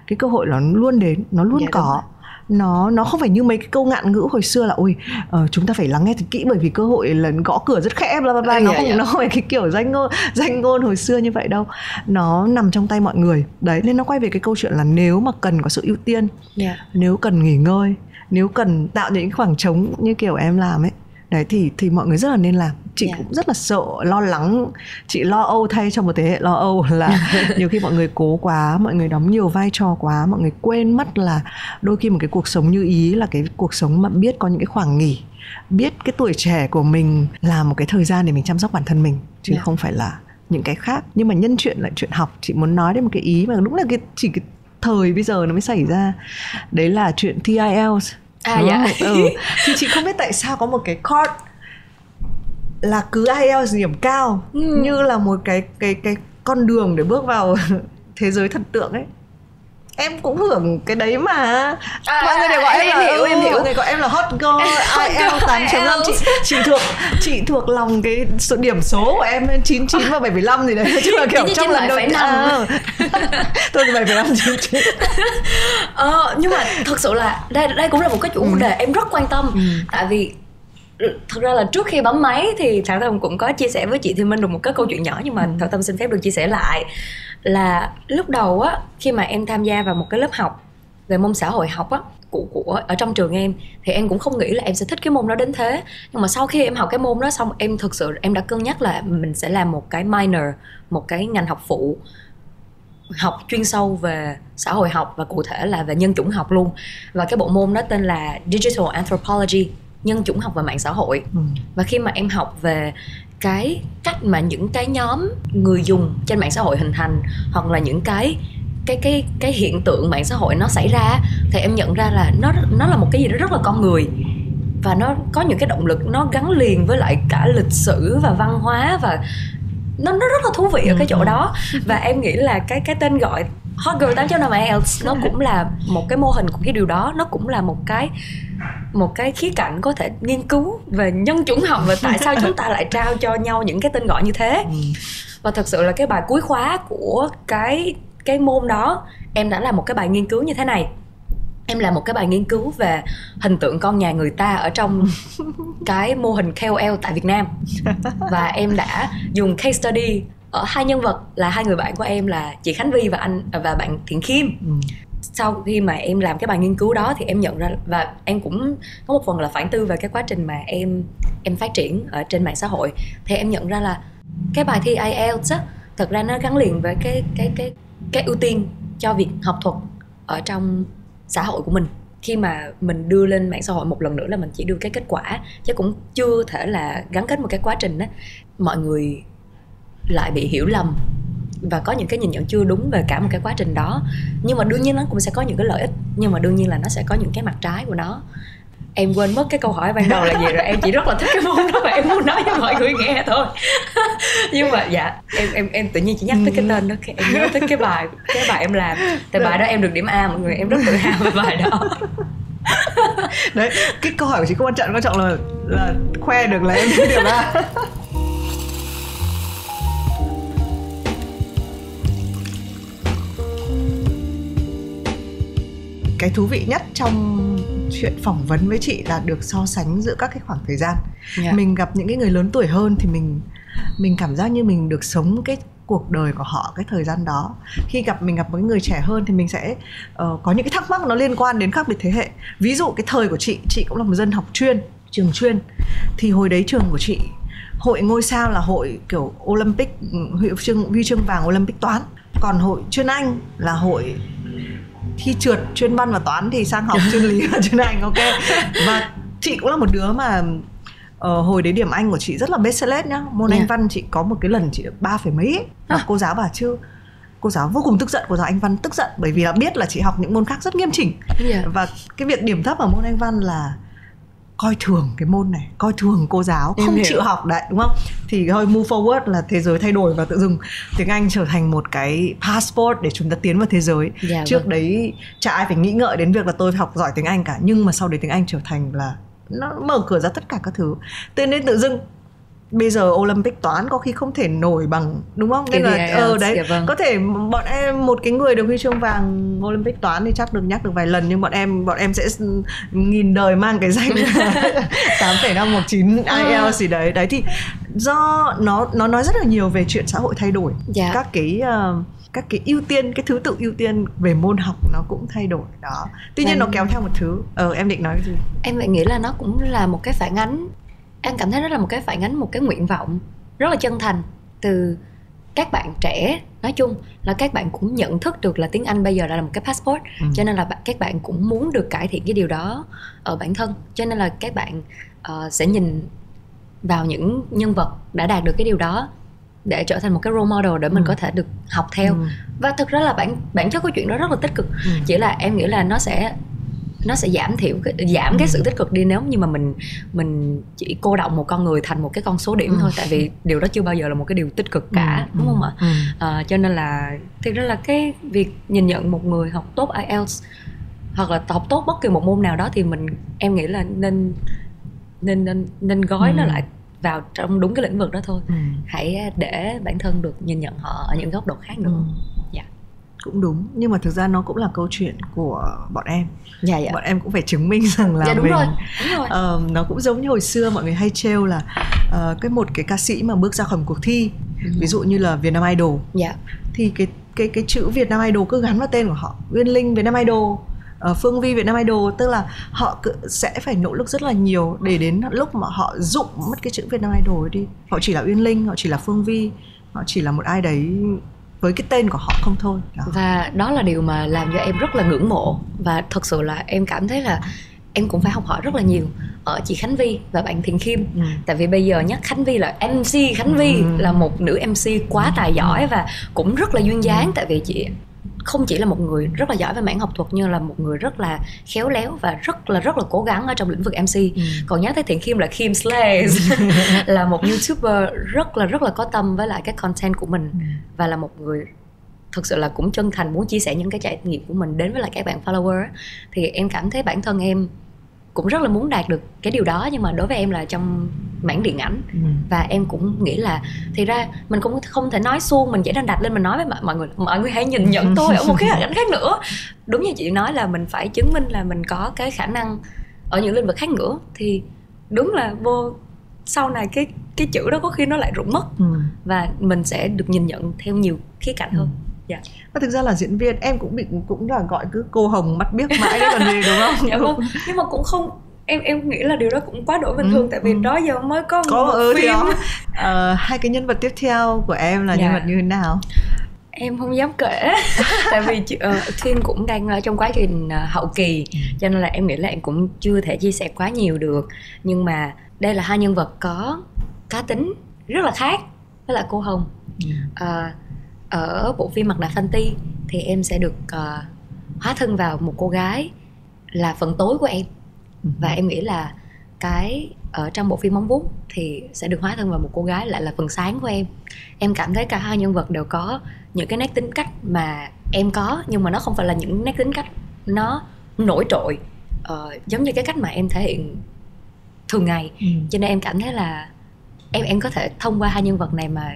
cái cơ hội nó luôn đến nó luôn yeah, có nó nó không phải như mấy cái câu ngạn ngữ hồi xưa là ôi uh, chúng ta phải lắng nghe thật kỹ bởi vì cơ hội là gõ cửa rất khẽ bla bla bla. Nó không nó không phải cái kiểu danh ngôn danh ngôn hồi xưa như vậy đâu. Nó nằm trong tay mọi người. Đấy nên nó quay về cái câu chuyện là nếu mà cần có sự ưu tiên yeah. nếu cần nghỉ ngơi nếu cần tạo những khoảng trống như kiểu em làm ấy đấy thì thì mọi người rất là nên làm. Chị yeah. cũng rất là sợ lo lắng. Chị lo âu thay cho một thế hệ lo âu là nhiều khi mọi người cố quá mọi người đóng nhiều vai trò quá mọi người quên mất là đôi khi một cái cuộc sống như ý là cái cuộc sống mà biết có những cái khoảng nghỉ biết cái tuổi trẻ của mình là một cái thời gian để mình chăm sóc bản thân mình chứ yeah. không phải là những cái khác. Nhưng mà nhân chuyện lại chuyện học chị muốn nói đến một cái ý mà đúng là cái chỉ cái thời bây giờ nó mới xảy ra. Đấy là chuyện thi À dạ ừ. thì chị không biết tại sao có một cái card là cứ IELTS điểm cao ừ. như là một cái cái cái con đường để bước vào thế giới thần tượng ấy em cũng hưởng cái đấy mà. À, mọi người đều gọi em, em là hiểu, em hiểu. người gọi em là hot girl IELTS tám chấm năm. Chị chị thuộc chị thuộc lòng cái số điểm số của em chín chín và bảy phẩy năm gì đấy. Chứ là kiểu trong lần đầu à, tôi bảy năm chín chín ờ, nhưng mà thật sự là đây đây cũng là một cái chủ ừ. đề em rất quan tâm. Ừ. tại vì thật ra là trước khi bấm máy thì thảo tâm cũng có chia sẻ với chị thiên minh được một cái câu chuyện nhỏ nhưng mà ừ. thảo tâm xin phép được chia sẻ lại là lúc đầu á khi mà em tham gia vào một cái lớp học về môn xã hội học á của của ở trong trường em thì em cũng không nghĩ là em sẽ thích cái môn đó đến thế. Nhưng mà sau khi em học cái môn đó xong em thực sự em đã cân nhắc là mình sẽ làm một cái minor một cái ngành học phụ học chuyên sâu về xã hội học và cụ thể là về nhân chủng học luôn. Và cái bộ môn đó tên là digital anthropology nhân chủng học và mạng xã hội. Ừ. và khi mà em học về cái cách mà những cái nhóm người dùng trên mạng xã hội hình thành hoặc là những cái cái cái cái hiện tượng mạng xã hội nó xảy ra thì em nhận ra là nó nó là một cái gì đó rất là con người và nó có những cái động lực nó gắn liền với lại cả lịch sử và văn hóa và nó nó rất là thú vị ở cái chỗ ừ. đó và em nghĩ là cái cái tên gọi Hot Girl 8.5 IELTS nó cũng là một cái mô hình của cái điều đó. Nó cũng là một cái một cái khía cạnh có thể nghiên cứu về nhân chủng học và tại sao chúng ta lại trao cho nhau những cái tên gọi như thế. Ừ. và thật sự là cái bài cuối khóa của cái cái môn đó em đã làm một cái bài nghiên cứu như thế này. Em làm một cái bài nghiên cứu về hình tượng con nhà người ta ở trong cái mô hình KOL tại Việt Nam. Và em đã dùng case study ở hai nhân vật là hai người bạn của em là chị Khánh Vi và anh và bạn Thiện Khiêm. Ừ. sau khi mà em làm cái bài nghiên cứu đó thì em nhận ra và em cũng có một phần là phản tư về cái quá trình mà em em phát triển ở trên mạng xã hội. Thì em nhận ra là cái bài thi IELTS á thật ra nó gắn liền với cái cái cái cái ưu tiên cho việc học thuật ở trong xã hội của mình. Khi mà mình đưa lên mạng xã hội một lần nữa là mình chỉ đưa cái kết quả chứ cũng chưa thể là gắn kết một cái quá trình đó mọi người lại bị hiểu lầm và có những cái nhìn nhận chưa đúng về cả một cái quá trình đó. Nhưng mà đương nhiên nó cũng sẽ có những cái lợi ích nhưng mà đương nhiên là nó sẽ có những cái mặt trái của nó. Em quên mất cái câu hỏi ban đầu là gì rồi em chỉ rất là thích cái môn đó và em muốn nói cho mọi người nghe thôi. Nhưng mà dạ em em em tự nhiên chỉ nhắc tới cái tên đó em nhớ tới cái bài cái bài em làm. Tại bài đó em được điểm A mọi người em rất tự hào về bài đó. Đấy cái câu hỏi của chị không quan trọng quan trọng là là khoe được là em điểm A cái thú vị nhất trong chuyện phỏng vấn với chị là được so sánh giữa các cái khoảng thời gian yeah. Dạ. mình gặp những cái người lớn tuổi hơn thì mình mình cảm giác như mình được sống cái cuộc đời của họ cái thời gian đó khi gặp mình gặp một người trẻ hơn thì mình sẽ uh, có những cái thắc mắc nó liên quan đến khác biệt thế hệ ví dụ cái thời của chị chị cũng là một dân học chuyên trường chuyên thì hồi đấy trường của chị hội ngôi sao là hội kiểu Olympic huy chương huy chương vàng Olympic toán còn hội chuyên Anh là hội thi trượt chuyên văn và toán thì sang học chuyên lý và chuyên anh ok và chị cũng là một đứa mà uh, hồi đấy điểm anh của chị rất là best nhá môn yeah. anh văn chị có một cái lần chị được ba phẩy mấy ấy. À. cô giáo bà chưa cô giáo vô cùng tức giận cô giáo anh văn tức giận bởi vì là biết là chị học những môn khác rất nghiêm chỉnh yeah. và cái việc điểm thấp ở môn anh văn là coi thường cái môn này coi thường cô giáo không hiểu. chịu học đấy đúng không thì hơi move forward là thế giới thay đổi và tự dưng tiếng anh trở thành một cái passport để chúng ta tiến vào thế giới dạ, trước vâng. đấy chả ai phải nghĩ ngợi đến việc là tôi học giỏi tiếng anh cả nhưng mà sau đấy tiếng anh trở thành là nó mở cửa ra tất cả các thứ thế nên tự dưng bây giờ Olympic toán có khi không thể nổi bằng đúng không? Nên là ờ, đấy dạ vâng. có thể bọn em một cái người được huy chương vàng Olympic toán thì chắc được nhắc được vài lần nhưng bọn em bọn em sẽ nghìn đời mang cái danh 8,519 IELTS gì đấy. Đấy thì do nó nó nói rất là nhiều về chuyện xã hội thay đổi. Dạ. Các cái uh, các cái ưu tiên cái thứ tự ưu tiên về môn học nó cũng thay đổi đó tuy nhiên em... nó kéo theo một thứ ờ em định nói cái gì em lại nghĩ là nó cũng là một cái phản ánh An cảm thấy đó là một cái phản ánh một cái nguyện vọng rất là chân thành từ các bạn trẻ nói chung là các bạn cũng nhận thức được là tiếng Anh bây giờ là một cái passport ừ. cho nên là các bạn cũng muốn được cải thiện cái điều đó ở bản thân cho nên là các bạn uh, sẽ nhìn vào những nhân vật đã đạt được cái điều đó để trở thành một cái role model để mình ừ. có thể được học theo ừ. và thực ra là bản bản chất của chuyện đó rất là tích cực ừ. chỉ là em nghĩ là nó sẽ nó sẽ giảm thiểu giảm cái sự tích cực đi nếu như mà mình mình chỉ cô động một con người thành một cái con số điểm ừ. thôi tại vì điều đó chưa bao giờ là một cái điều tích cực cả ừ. đúng không ạ ừ. à, cho nên là thực ra là cái việc nhìn nhận một người học tốt IELTS hoặc là học tốt bất kỳ một môn nào đó thì mình em nghĩ là nên nên nên nên gói ừ. nó lại vào trong đúng cái lĩnh vực đó thôi ừ. hãy để bản thân được nhìn nhận họ ở những góc độ khác nữa ừ cũng đúng nhưng mà thực ra nó cũng là câu chuyện của bọn em dạ, dạ. bọn em cũng phải chứng minh rằng là dạ, đúng mình rồi. Đúng rồi. Uh, nó cũng giống như hồi xưa mọi người hay trêu là uh, cái một cái ca sĩ mà bước ra khỏi một cuộc thi ừ. ví dụ như là Việt Nam Idol dạ. thì cái cái cái chữ Việt Nam Idol cứ gắn vào tên của họ Uyên Linh Việt Nam Idol uh, Phương Vi Việt Nam Idol tức là họ sẽ phải nỗ lực rất là nhiều để đến lúc mà họ dụng mất cái chữ Việt Nam Idol đi họ chỉ là Uyên Linh họ chỉ là Phương Vi họ chỉ là một ai đấy với cái tên của họ không thôi đó. và đó là điều mà làm cho em rất là ngưỡng mộ và thật sự là em cảm thấy là em cũng phải học hỏi rất là nhiều ở chị Khánh Vi và bạn Thiện Kim ừ. tại vì bây giờ nhắc Khánh Vi là MC Khánh Vi ừ. là một nữ MC quá tài giỏi và cũng rất là duyên dáng ừ. tại vì chị không chỉ là một người rất là giỏi về mảng học thuật nhưng là một người rất là khéo léo và rất là rất là cố gắng ở trong lĩnh vực MC ừ. còn nhắc tới Thiện Kim là Kim Slays là một youtuber rất là rất là có tâm với lại cái content của mình ừ. và là một người thực sự là cũng chân thành muốn chia sẻ những cái trải nghiệm của mình đến với lại các bạn follower thì em cảm thấy bản thân em cũng rất là muốn đạt được cái điều đó nhưng mà đối với em là trong mảng điện ảnh. Ừ. và em cũng nghĩ là thì ra mình cũng không thể nói suông mình chỉ đang đặt lên mình nói với mọi người mọi người hãy nhìn nhận tôi ở một cái hoàn cảnh khác nữa. Đúng như chị nói là mình phải chứng minh là mình có cái khả năng ở những lĩnh vực khác nữa. Thì đúng là vô sau này cái cái chữ đó có khi nó lại rụng mất. Ừ. và mình sẽ được nhìn nhận theo nhiều khía cạnh hơn. ừ dạ. Và thực ra là diễn viên em cũng bị cũng là gọi cứ cô hồng mắt biết mãi đấy còn gì đúng không? Dạ vâng. Nhưng mà cũng không em em nghĩ là điều đó cũng quá đổi bình ừ, thường tại vì ừ. đó giờ mới có, có một ừ, phim. đó. Uh, hai cái nhân vật tiếp theo của em là dạ. nhân vật như thế nào? Em không dám kể. Tại vì uh, cũng đang ở trong quá trình uh, hậu kỳ ừ. cho nên là em nghĩ là em cũng chưa thể chia sẻ quá nhiều được. Nhưng mà đây là hai nhân vật có cá tính rất là khác với lại cô hồng. Uh, ở bộ phim mặt nạ Fenty thì em sẽ được uh, hóa thân vào một cô gái là phần tối của em ừ. và em nghĩ là cái ở trong bộ phim móng vuốt thì sẽ được hóa thân vào một cô gái lại là phần sáng của em em cảm thấy cả hai nhân vật đều có những cái nét tính cách mà em có nhưng mà nó không phải là những nét tính cách nó nổi trội uh, giống như cái cách mà em thể hiện thường ngày ừ. cho nên em cảm thấy là em em có thể thông qua hai nhân vật này mà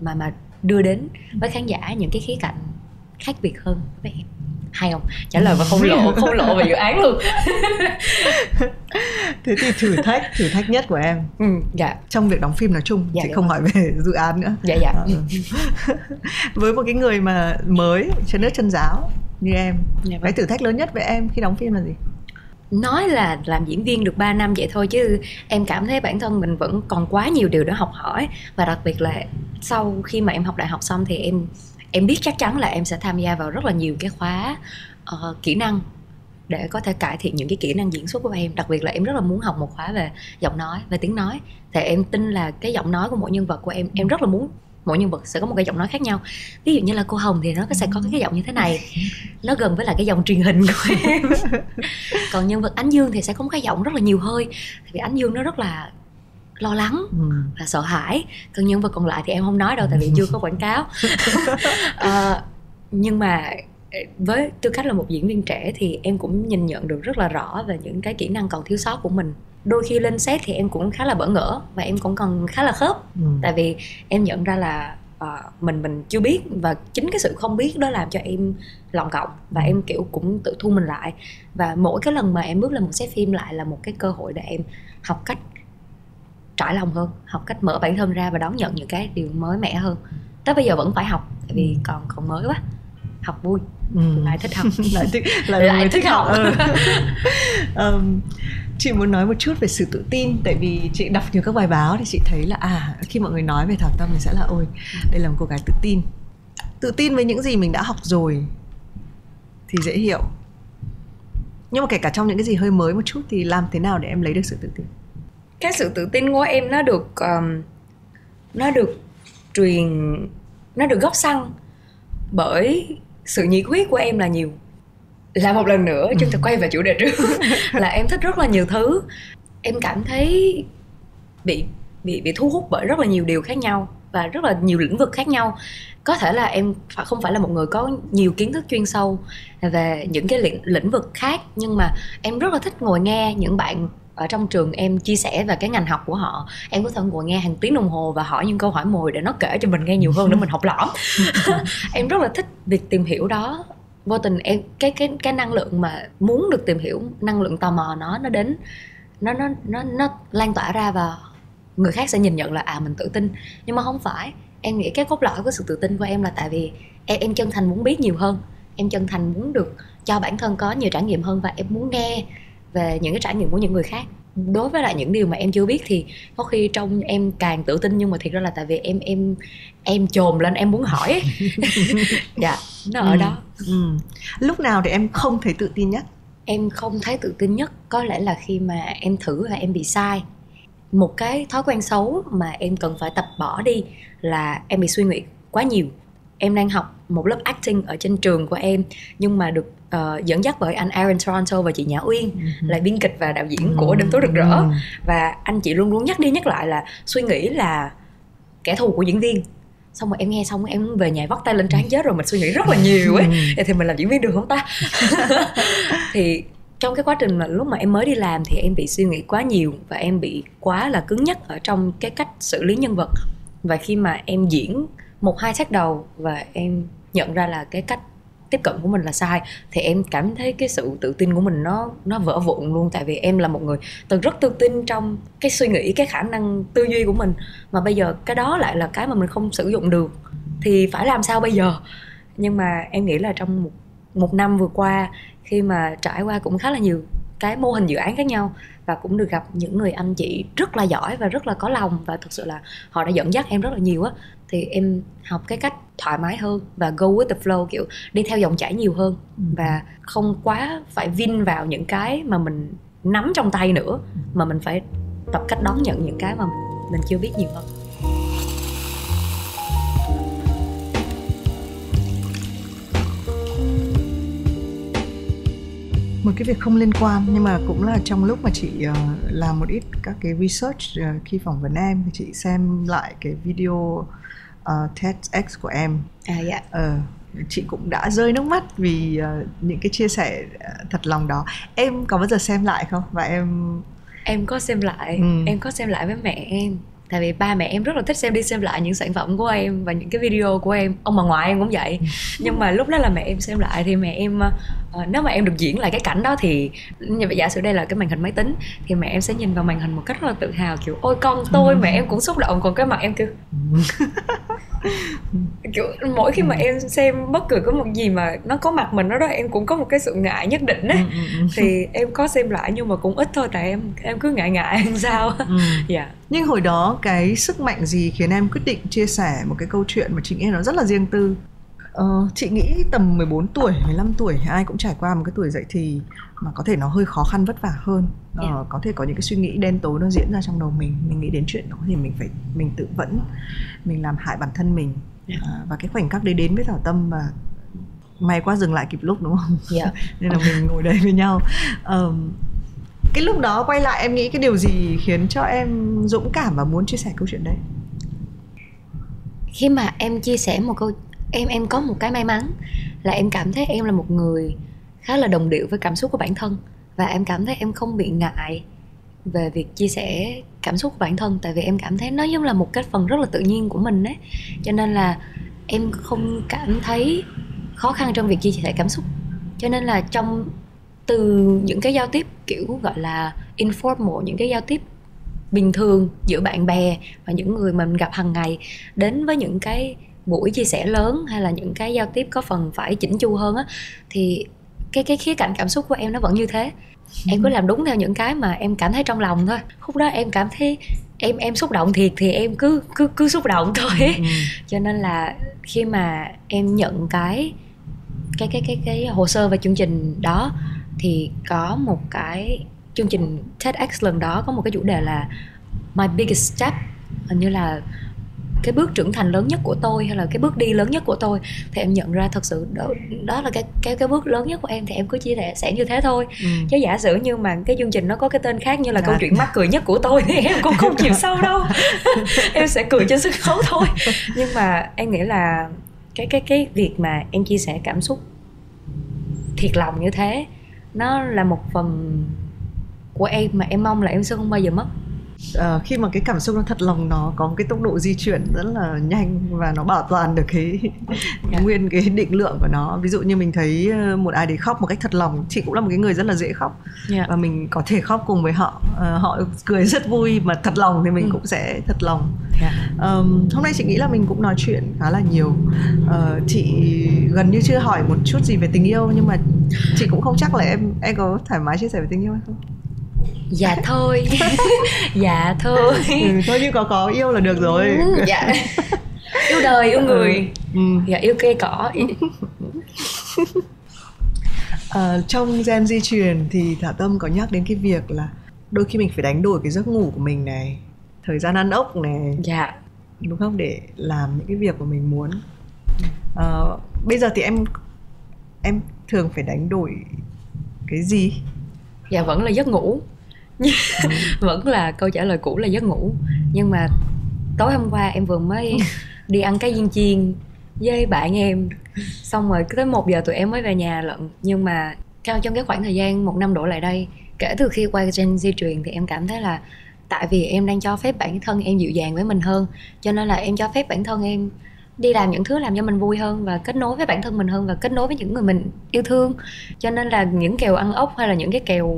mà mà đưa đến với khán giả những cái khía cạnh khác biệt hơn với em hay không? Trả lời và không lộ không lộ về dự án luôn. Thế thì thử thách thử thách nhất của em. Ừ, dạ. Trong việc đóng phim nói chung dạ, chị dạ. không hỏi về dự án nữa. Dạ dạ. Ừ. với một cái người mà mới chân nước chân giáo như em dạ, vâng. cái thử thách lớn nhất với em khi đóng phim là gì nói là làm diễn viên được 3 năm vậy thôi chứ em cảm thấy bản thân mình vẫn còn quá nhiều điều để học hỏi. Và đặc biệt là sau khi mà em học đại học xong thì em em biết chắc chắn là em sẽ tham gia vào rất là nhiều cái khóa uh, kỹ năng để có thể cải thiện những cái kỹ năng diễn xuất của em. Đặc biệt là em rất là muốn học một khóa về giọng nói về tiếng nói. Thì em tin là cái giọng nói của mỗi nhân vật của em em rất là muốn mỗi nhân vật sẽ có một cái giọng nói khác nhau. Ví dụ như là cô hồng thì nó sẽ có cái giọng như thế này nó gần với lại cái dòng truyền hình của em. Còn nhân vật ánh dương thì sẽ có một cái giọng rất là nhiều hơi vì ánh dương nó rất là lo lắng ừ. và sợ hãi. Còn nhân vật còn lại thì em không nói đâu tại vì chưa có quảng cáo. À, nhưng mà với tư cách là một diễn viên trẻ thì em cũng nhìn nhận được rất là rõ về những cái kỹ năng còn thiếu sót của mình đôi khi lên set thì em cũng khá là bỡ ngỡ và em cũng còn khá là khớp ừ. tại vì em nhận ra là uh, mình mình chưa biết và chính cái sự không biết đó làm cho em lòng cộng và ừ. em kiểu cũng tự thu mình lại và mỗi cái lần mà em bước lên một set phim lại là một cái cơ hội để em học cách trải lòng hơn học cách mở bản thân ra và đón nhận những cái điều mới mẻ hơn tới bây giờ vẫn phải học tại vì ừ. còn còn mới quá học vui. Ừ. lại thích học. Lại thích lại, lại thích học, học. um, chị muốn nói một chút về sự tự tin tại vì chị đọc nhiều các bài báo thì chị thấy là à khi mọi người nói về thảo tâm thì sẽ là ôi đây là một cô gái tự tin. Tự tin với những gì mình đã học rồi thì dễ hiểu. Nhưng mà kể cả trong những cái gì hơi mới một chút thì làm thế nào để em lấy được sự tự tin? Cái sự tự tin của em nó được um, nó được truyền nó được góp xăng bởi sự nhiệt huyết của em là nhiều. Là một lần nữa chúng ta ừ. quay về chủ đề trước. Là em thích rất là nhiều thứ. Em cảm thấy bị bị bị thu hút bởi rất là nhiều điều khác nhau và rất là nhiều lĩnh vực khác nhau. Có thể là em không phải là một người có nhiều kiến thức chuyên sâu về những cái lĩnh, lĩnh vực khác nhưng mà em rất là thích ngồi nghe những bạn ở trong trường em chia sẻ về cái ngành học của họ. Em có thể ngồi nghe hàng tiếng đồng hồ và hỏi những câu hỏi mồi để nó kể cho mình nghe nhiều hơn để mình học lõm. Em rất là thích việc tìm hiểu đó. Vô tình em cái cái cái năng lượng mà muốn được tìm hiểu năng lượng tò mò nó nó đến nó nó nó nó lan tỏa ra và người khác sẽ nhìn nhận là à mình tự tin. Nhưng mà không phải. Em nghĩ cái cốt lõi của sự tự tin của em là tại vì em em chân thành muốn biết nhiều hơn. Em chân thành muốn được cho bản thân có nhiều trải nghiệm hơn và em muốn nghe về những cái trải nghiệm của những người khác. Đối với lại những điều mà em chưa biết thì có khi trong em càng tự tin nhưng mà thiệt ra là tại vì em em em trồm lên em muốn hỏi dạ nó ở ừ. đó. Ừ. lúc nào thì em không thấy tự tin nhất? Em không thấy tự tin nhất. Có lẽ là khi mà em thử và em bị sai. Một cái thói quen xấu mà em cần phải tập bỏ đi là em bị suy nghĩ quá nhiều. Em đang học một lớp acting ở trên trường của em nhưng mà được uh, dẫn dắt bởi anh Aaron Toronto và chị Nhã Uyên uh-huh. là biên kịch và đạo diễn uh-huh. của đêm tối rực rỡ. Uh-huh. và anh chị luôn luôn nhắc đi nhắc lại là suy nghĩ là kẻ thù của diễn viên. Xong rồi em nghe xong em về nhà vắt tay lên trán chết rồi mình suy nghĩ rất là nhiều ấy. Thì mình làm diễn viên được không ta? Thì trong cái quá trình mà lúc mà em mới đi làm thì em bị suy nghĩ quá nhiều và em bị quá là cứng nhắc ở trong cái cách xử lý nhân vật. Và khi mà em diễn một hai set đầu và em nhận ra là cái cách tiếp cận của mình là sai, thì em cảm thấy cái sự tự tin của mình nó nó vỡ vụn luôn. Tại vì em là một người từng rất tự tin trong cái suy nghĩ, cái khả năng tư duy của mình. Mà bây giờ cái đó lại là cái mà mình không sử dụng được, thì phải làm sao bây giờ? Nhưng mà em nghĩ là trong một một năm vừa qua, khi mà trải qua cũng khá là nhiều cái mô hình dự án khác nhau. Và cũng được gặp những người anh chị rất là giỏi và rất là có lòng. Và thực sự là họ đã dẫn dắt em rất là nhiều á. Thì em học cái cách thoải mái hơn và go with the flow kiểu đi theo dòng chảy nhiều hơn. Ừ. và không quá phải vin vào những cái mà mình nắm trong tay nữa mà mình phải tập cách đón nhận những cái mà mình chưa biết nhiều hơn một cái việc không liên quan nhưng mà cũng là trong lúc mà chị uh, làm một ít các cái research uh, khi phỏng vấn em thì chị xem lại cái video uh, TEDx của em. À dạ. Uh, chị cũng đã rơi nước mắt vì uh, những cái chia sẻ thật lòng đó. Em có bao giờ xem lại không? Và em em có xem lại, ừ. em có xem lại với mẹ em tại vì ba mẹ em rất là thích xem đi xem lại những sản phẩm của em và những cái video của em ông bà ngoại em cũng vậy nhưng mà lúc đó là mẹ em xem lại thì mẹ em uh, nếu mà em được diễn lại cái cảnh đó thì như vậy giả sử đây là cái màn hình máy tính thì mẹ em sẽ nhìn vào màn hình một cách rất là tự hào kiểu ôi con tôi. Mẹ em cũng xúc động còn cái mặt em cứ kiểu mỗi khi mà em xem bất cứ có một gì mà nó có mặt mình đó đó em cũng có một cái sự ngại nhất định á. Thì em có xem lại nhưng mà cũng ít thôi tại em em cứ ngại ngại làm sao dạ. Yeah. nhưng hồi đó cái sức mạnh gì khiến em quyết định chia sẻ một cái câu chuyện mà chị nghĩ nó rất là riêng tư Ờ, chị nghĩ tầm 14 tuổi, 15 tuổi ai cũng trải qua một cái tuổi dậy thì mà có thể nó hơi khó khăn vất vả hơn. Ờ, yeah. có thể có những cái suy nghĩ đen tối nó diễn ra trong đầu mình, mình nghĩ đến chuyện đó thì mình phải mình tự vẫn mình làm hại bản thân mình. Yeah. À, và cái khoảnh khắc đấy đến với Thảo Tâm và may quá dừng lại kịp lúc đúng không? Yeah. Nên là mình ngồi đây với nhau. Um, cái lúc đó quay lại em nghĩ cái điều gì khiến cho em dũng cảm và muốn chia sẻ câu chuyện đấy? Khi mà em chia sẻ một câu em em có một cái may mắn là em cảm thấy em là một người khá là đồng điệu với cảm xúc của bản thân. Và em cảm thấy em không bị ngại về việc chia sẻ cảm xúc của bản thân, tại vì em cảm thấy nó giống là một cái phần rất là tự nhiên của mình đấy cho nên là em không cảm thấy khó khăn trong việc chia sẻ cảm xúc. Cho nên là trong, từ những cái giao tiếp kiểu gọi là informal, những cái giao tiếp bình thường giữa bạn bè và những người mình gặp hàng ngày, đến với những cái buổi chia sẻ lớn hay là những cái giao tiếp có phần phải chỉnh chu hơn á thì cái cái khía cạnh cảm xúc của em nó vẫn như thế. Em cứ làm đúng theo những cái mà em cảm thấy trong lòng thôi. Khúc đó em cảm thấy em em xúc động thiệt thì em cứ cứ cứ xúc động thôi. ừ. cho nên là khi mà em nhận cái cái cái cái cái hồ sơ và chương trình đó thì có một cái chương trình TEDx lần đó có một cái chủ đề là my biggest step. Hình như là cái bước trưởng thành lớn nhất của tôi hay là cái bước đi lớn nhất của tôi thì em nhận ra thật sự đó, đó là cái cái cái bước lớn nhất của em thì em cứ chia sẻ sẽ như thế thôi ừ. chứ giả sử như mà cái chương trình nó có cái tên khác như là dạ. câu chuyện mắc cười nhất của tôi thì em cũng không chịu sâu đâu em sẽ cười trên sân khấu thôi nhưng mà em nghĩ là cái cái cái việc mà em chia sẻ cảm xúc thiệt lòng như thế nó là một phần của em mà em mong là em sẽ không bao giờ mất uh, khi mà cái cảm xúc nó thật lòng nó có một cái tốc độ di chuyển rất là nhanh và nó bảo toàn được cái yeah. Dạ. nguyên cái định lượng của nó ví dụ như mình thấy ờ, một ai đấy khóc một cách thật lòng chị cũng là một cái người rất là dễ khóc yeah. Dạ. và mình có thể khóc cùng với họ uh, họ cười rất vui mà thật lòng thì mình ừ. cũng sẽ thật lòng yeah. Dạ. um, hôm nay chị nghĩ là mình cũng nói chuyện khá là nhiều uh, chị gần như chưa hỏi một chút gì về tình yêu nhưng mà chị cũng không chắc là em em có thoải mái chia sẻ về tình yêu hay không dạ thôi. Dạ thôi. Ừ, thôi nhưng có có yêu là được rồi. Ừ, dạ. Yêu đời yêu người. Ừ. dạ yêu cây cỏ. À, trong gen di truyền thì thả tâm có nhắc đến cái việc là đôi khi mình phải đánh đổi cái giấc ngủ của mình này thời gian ăn ốc này. Dạ. Đúng không? Để làm những cái việc mà mình muốn. À, bây giờ thì em em thường phải đánh đổi cái gì? Dạ vẫn là giấc ngủ vẫn là câu trả lời cũ là giấc ngủ. Nhưng mà tối hôm qua em vừa mới đi ăn cái viên chiên với bạn em. Xong rồi tới một giờ tụi em mới về nhà lận. Nhưng mà theo trong cái khoảng thời gian một năm đổ lại đây kể từ khi qua gen di truyền thì em cảm thấy là tại vì em đang cho phép bản thân em dịu dàng với mình hơn. Cho nên là em cho phép bản thân em đi làm những thứ làm cho mình vui hơn và kết nối với bản thân mình hơn và kết nối với những người mình yêu thương. Cho nên là những kèo ăn ốc hay là những cái kèo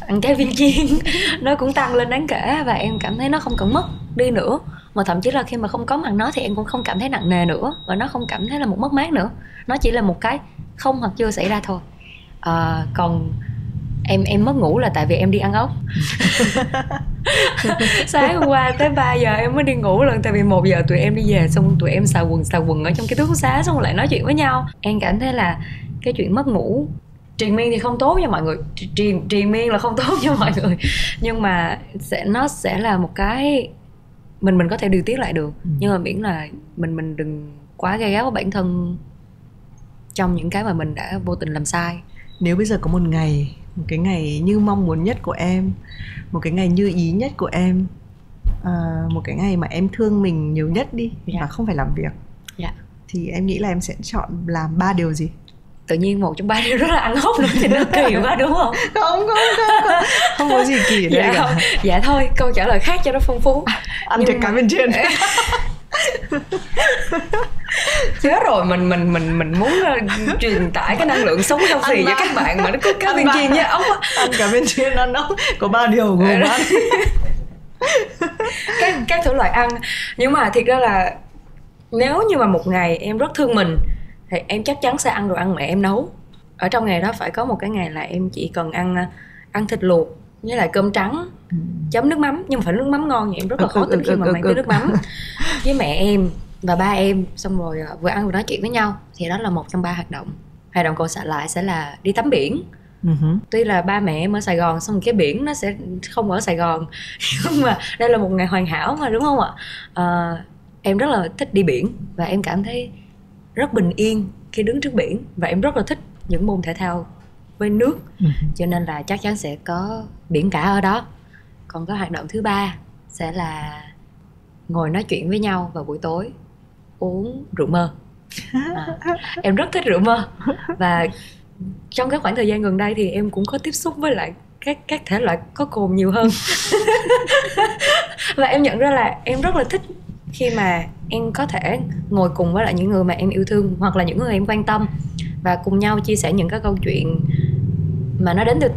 ăn cái viên chiên nó cũng tăng lên đáng kể và em cảm thấy nó không cần mất đi nữa. Mà thậm chí là khi mà không có mặt nó thì em cũng không cảm thấy nặng nề nữa và nó không cảm thấy là một mất mát nữa. Nó chỉ là một cái không hoặc chưa xảy ra thôi. À, còn em em mất ngủ là tại vì em đi ăn ốc. Sáng hôm qua tới 3 giờ em mới đi ngủ lần tại vì một giờ tụi em đi về xong tụi em xào quần xào quần ở trong cái ký túc xá xong lại nói chuyện với nhau. Em cảm thấy là cái chuyện mất ngủ triền miên thì không tốt cho mọi người. Triền triền miên là không tốt cho mọi người. Nhưng mà sẽ nó sẽ là một cái mình mình có thể điều tiết lại được. Ừ. nhưng mà miễn là mình mình đừng quá gay gắt với bản thân trong những cái mà mình đã vô tình làm sai. Nếu bây giờ có một ngày một cái ngày như mong muốn nhất của em một cái ngày như ý nhất của em à, một cái ngày mà em thương mình nhiều nhất đi Dạ. mà không phải làm việc. Dạ. thì em nghĩ là em sẽ chọn làm ba điều gì? Tự nhiên một trong ba điều rất là ăn hốc luôn thì nó kỳ quá đúng không? Không không không không, không có gì kỳ ở đây dạ cả dạ thôi câu trả lời khác cho nó phong phú. Ăn nhưng mà- cá bên trên chết rồi mình mình mình mình muốn ờ, truyền tải cái năng lượng sống healthy Ăn cho ba. các bạn mà nó có cá Ăn viên ba. chiên với ốc á. Ăn cá bên trên ăn ốc. Có ba điều gồm ăn các các thể loại ăn nhưng mà thiệt ra là nếu như mà một ngày em rất thương mình thì em chắc chắn sẽ ăn đồ ăn mẹ em nấu. Ở trong ngày đó phải có một cái ngày là em chỉ cần ăn ờ, ăn thịt luộc với lại cơm trắng chấm nước mắm nhưng mà phải nước mắm ngon vậy em rất là Ực, khó ực, tính khi mà mang tới nước mắm. Với mẹ em và ba em xong rồi ờ, vừa ăn vừa nói chuyện với nhau thì đó là một trong ba hoạt động. Hoạt động còn lại sẽ là đi tắm biển. Ừ hứ. tuy là ba mẹ em ở Sài Gòn xong cái biển nó sẽ không ở Sài Gòn nhưng mà đây là một ngày hoàn hảo mà đúng không ạ? Ờ, em rất là thích đi biển và em cảm thấy rất bình yên khi đứng trước biển và em rất là thích những môn thể thao với nước. Ừ. Cho nên là chắc chắn sẽ có biển cả ở đó. Còn có hoạt động thứ ba sẽ là ngồi nói chuyện với nhau vào buổi tối uống rượu mơ. À, em rất thích rượu mơ. Và trong cái khoảng thời gian gần đây thì em cũng có tiếp xúc với lại các các thể loại có cồn nhiều hơn. Và em nhận ra là em rất là thích khi mà em có thể ngồi cùng với lại những người mà em yêu thương hoặc là những người em quan tâm và cùng nhau chia sẻ những cái câu chuyện mà nó đến từ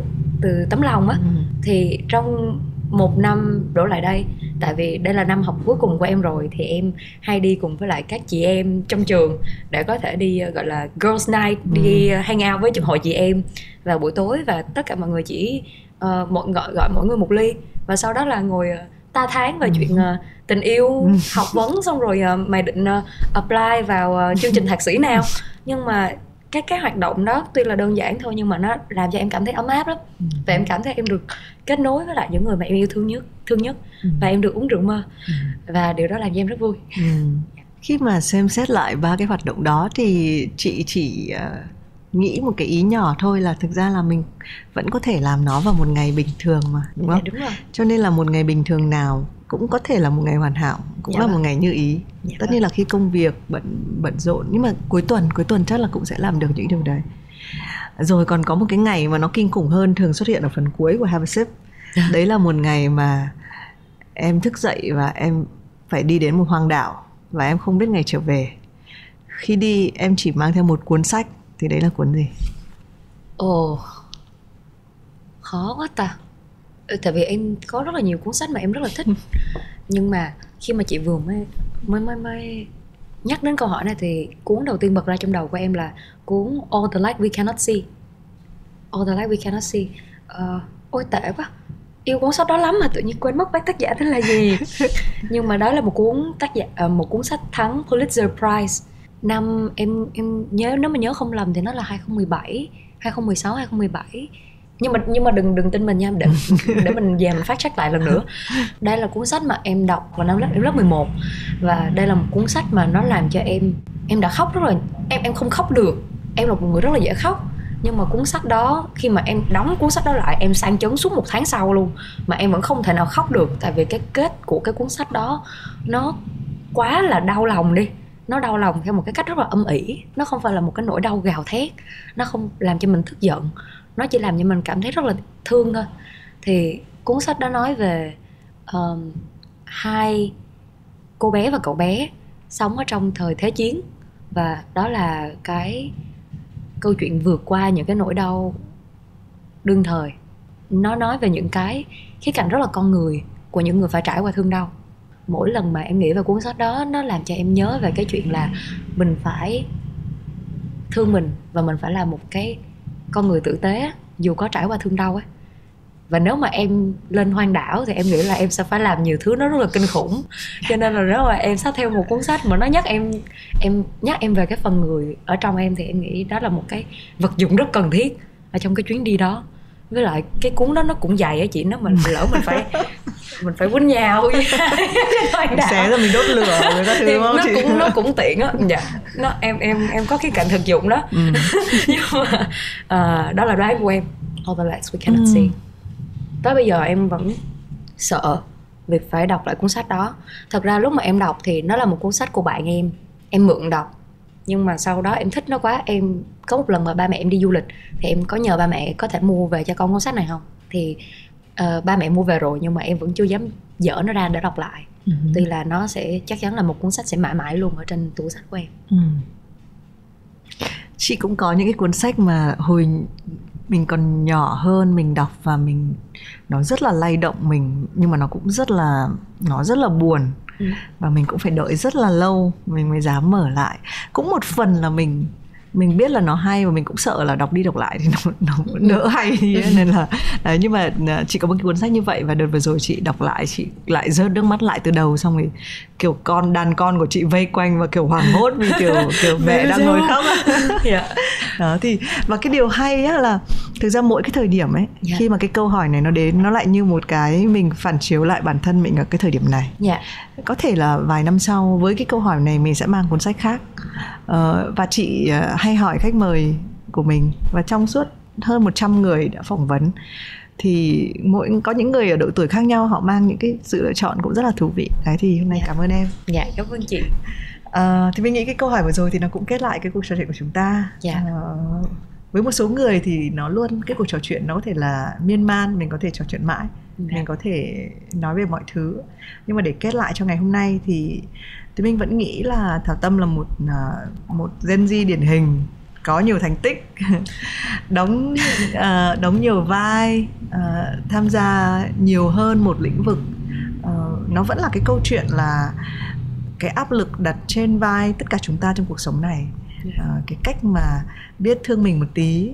từ tấm lòng á. Ừ. thì trong một năm đổ lại đây tại vì đây là năm học cuối cùng của em rồi thì em hay đi cùng với lại các chị em trong trường để có thể đi ờ, gọi là girls night đi ờ, hang out với hội chị em vào buổi tối và tất cả mọi người chỉ ờ, mọi gọi gọi mỗi người một ly. Và sau đó là ngồi ta tháng về chuyện ờ, tình yêu học vấn xong rồi ờ, mày định ờ, apply vào ờ, chương trình thạc sĩ nào. Nhưng mà các cái hoạt động đó tuy là đơn giản thôi nhưng mà nó làm cho em cảm thấy ấm áp lắm. Và em cảm thấy em được kết nối với lại những người mà em yêu thương nhất thương nhất. Ừ. và em được uống rượu mơ. Và điều đó làm cho em rất vui. Ừ. Khi mà xem xét lại ba cái hoạt động đó thì chị chỉ ờ, nghĩ một cái ý nhỏ thôi là thực ra là mình vẫn có thể làm nó vào một ngày bình thường mà đúng Dạ, không? đúng rồi. Cho nên là một ngày bình thường nào cũng có thể là một ngày hoàn hảo, cũng Dạ là vâng. một ngày như ý. Dạ Tất vâng. nhiên là khi công việc bận bận rộn nhưng mà cuối tuần cuối tuần chắc là cũng sẽ làm được những điều đấy. Rồi còn có một cái ngày mà nó kinh khủng hơn thường xuất hiện ở phần cuối của Have a Sip. Đấy là một ngày mà em thức dậy và em phải đi đến một hoang đảo và em không biết ngày trở về. Khi đi em chỉ mang theo một cuốn sách thì đấy là cuốn gì? ồ khó quá ta tại vì em có rất là nhiều cuốn sách mà em rất là thích. Nhưng mà khi mà chị vừa mới mới mới mới nhắc đến câu hỏi này thì cuốn đầu tiên bật ra trong đầu của em là cuốn All the Light We Cannot See. All the Light We Cannot See. Ờ, ôi tệ quá. Yêu cuốn sách đó lắm mà tự nhiên quên mất bác tác giả tên là gì. Nhưng mà đó là một cuốn tác giả ờ, một cuốn sách thắng Pulitzer Prize. Năm em em nhớ nếu mà nhớ không lầm thì nó là 2017 2016 2017 nhưng mà nhưng mà đừng đừng tin mình nha, để để mình về mình phát check lại lần nữa. Đây là cuốn sách mà em đọc vào năm lớp lớp 11 và đây là một cuốn sách mà nó làm cho em em đã khóc rất là, em em không khóc được. Em là một người rất là dễ khóc. Nhưng mà cuốn sách đó, khi mà em đóng cuốn sách đó lại, em sang chấn suốt một tháng sau luôn. Mà em vẫn không thể nào khóc được, tại vì cái kết của cái cuốn sách đó, nó quá là đau lòng đi. Nó đau lòng theo một cái cách rất là âm ỉ. Nó không phải là một cái nỗi đau gào thét. Nó không làm cho mình tức giận nó chỉ làm cho mình cảm thấy rất là thương thôi. Thì cuốn sách đó nói về um, hai cô bé và cậu bé sống ở trong thời thế chiến. Và đó là cái câu chuyện vượt qua những cái nỗi đau đương thời. Nó nói về những cái khía cạnh rất là con người của những người phải trải qua thương đau. Mỗi lần mà em nghĩ về cuốn sách đó nó làm cho em nhớ về cái chuyện là mình phải thương mình và mình phải là một cái con người tử tế dù có trải qua thương đau ấy và nếu mà em lên hoang đảo thì em nghĩ là em sẽ phải làm nhiều thứ nó rất là kinh khủng. Cho nên là nếu mà em sách theo một cuốn sách mà nó nhắc em em nhắc em về cái phần người ở trong em thì em nghĩ đó là một cái vật dụng rất cần thiết ở trong cái chuyến đi đó với lại cái cuốn đó nó cũng dày á chị nó mình lỡ mình phải mình phải quýnh nhau. Với xé ra mình đốt lửa rồi các thứ nó chị? cũng nó cũng tiện á. Dạ nó em em em có cái cạnh thực dụng đó. Ừ. nhưng mà uh, đó là drive của em. All the lights we cannot ừ. see. Tới bây giờ em vẫn sợ việc phải đọc lại cuốn sách đó. Thật ra lúc mà em đọc thì nó là một cuốn sách của bạn em. Em mượn đọc nhưng mà sau đó em thích nó quá em có một lần mà ba mẹ em đi du lịch thì em có nhờ ba mẹ có thể mua về cho con cuốn sách này không? Thì uh, ba mẹ mua về rồi nhưng mà em vẫn chưa dám dở nó ra để đọc lại. Uh tuy là nó sẽ chắc chắn là một cuốn sách sẽ mãi mãi luôn ở trên tủ sách của em. Uh chị cũng có những cái cuốn sách mà hồi mình còn nhỏ hơn mình đọc và mình nó rất là lay động mình nhưng mà nó cũng rất là nó rất là buồn ừ. và mình cũng phải đợi rất là lâu mình mới dám mở lại cũng một phần là mình mình biết là nó hay và mình cũng sợ là đọc đi đọc lại thì nó nó đỡ hay ừ. nên là đấy, nhưng mà à, chị có một cái cuốn sách như vậy và đợt vừa rồi chị đọc lại chị lại rớt nước mắt lại từ đầu xong rồi kiểu con đàn con của chị vây quanh và kiểu hoảng hốt vì kiểu kiểu mẹ đang ngồi khóc yeah. Dạ. đó thì và cái điều hay á là thực ra mỗi cái thời điểm ấy yeah. Dạ. khi mà cái câu hỏi này nó đến nó lại như một cái mình phản chiếu lại bản thân mình ở cái thời điểm này yeah. Dạ. có thể là vài năm sau với cái câu hỏi này mình sẽ mang cuốn sách khác uh, và chị uh, hay hỏi khách mời của mình và trong suốt hơn 100 người đã phỏng vấn thì mỗi có những người ở độ tuổi khác nhau họ mang những cái sự lựa chọn cũng rất là thú vị đấy thì hôm nay yeah. cảm ơn em dạ cảm ơn chị à, thì mình nghĩ cái câu hỏi vừa rồi thì nó cũng kết lại cái cuộc trò chuyện của chúng ta dạ. à, với một số người thì nó luôn cái cuộc trò chuyện nó có thể là miên man mình có thể trò chuyện mãi dạ. mình có thể nói về mọi thứ. Nhưng mà để kết lại cho ngày hôm nay thì thì mình vẫn nghĩ là thảo tâm là một à, một gen z điển hình có nhiều thành tích đóng uh, đóng nhiều vai uh, tham gia nhiều hơn một lĩnh vực. Uh, nó vẫn là cái câu chuyện là cái áp lực đặt trên vai tất cả chúng ta trong cuộc sống này. Uh, cái cách mà biết thương mình một tí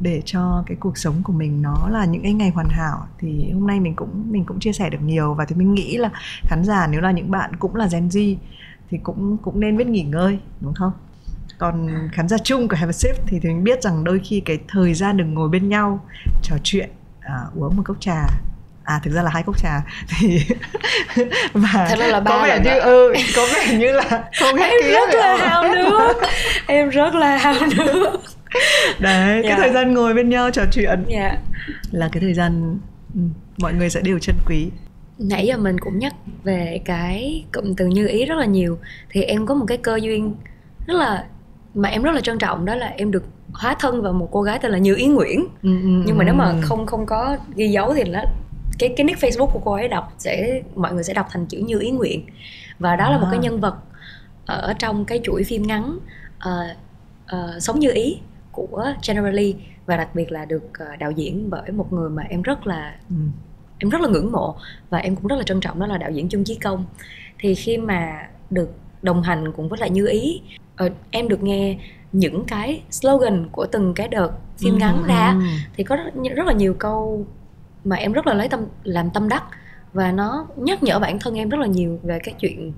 để cho cái cuộc sống của mình nó là những cái ngày hoàn hảo. Thì hôm nay mình cũng mình cũng chia sẻ được nhiều và thì mình nghĩ là khán giả nếu là những bạn cũng là Gen Z thì cũng cũng nên biết nghỉ ngơi đúng không? Còn khán giả chung của Have a Sip thì, thì mình biết rằng đôi khi cái thời gian được ngồi bên nhau trò chuyện à, uống một cốc trà à thực ra là hai cốc trà thì và Thật là có vẻ như ừ, có vẻ như là không hết em rất là hào nước em rất là hào nước đấy yeah. cái dạ. thời gian ngồi bên nhau trò chuyện yeah. Dạ. là cái thời gian ừ, mọi người sẽ đều trân quý nãy giờ mình cũng nhắc về cái cụm từ như ý rất là nhiều thì em có một cái cơ duyên rất là mà em rất là trân trọng đó là em được hóa thân vào một cô gái tên là Như Ý Nguyễn ừ, ừ, nhưng mà nếu mà ừ. không không có ghi dấu thì nó cái cái nick Facebook của cô ấy đọc sẽ mọi người sẽ đọc thành chữ Như Ý Nguyễn và đó à. là một cái à. nhân vật ở trong cái chuỗi phim ngắn uh, uh, sống như ý của Generally và đặc biệt là được uh, đạo diễn bởi một người mà em rất là ừ. em rất là ngưỡng mộ và em cũng rất là trân trọng đó là đạo diễn Trương Chí Công thì khi mà được đồng hành cùng với lại Như Ý uh, em được nghe những cái slogan của từng cái đợt phim ngắn ừ. ra thì có rất, rất là nhiều câu mà em rất là lấy tâm làm tâm đắc. Và nó nhắc nhở bản thân em rất là nhiều về cái chuyện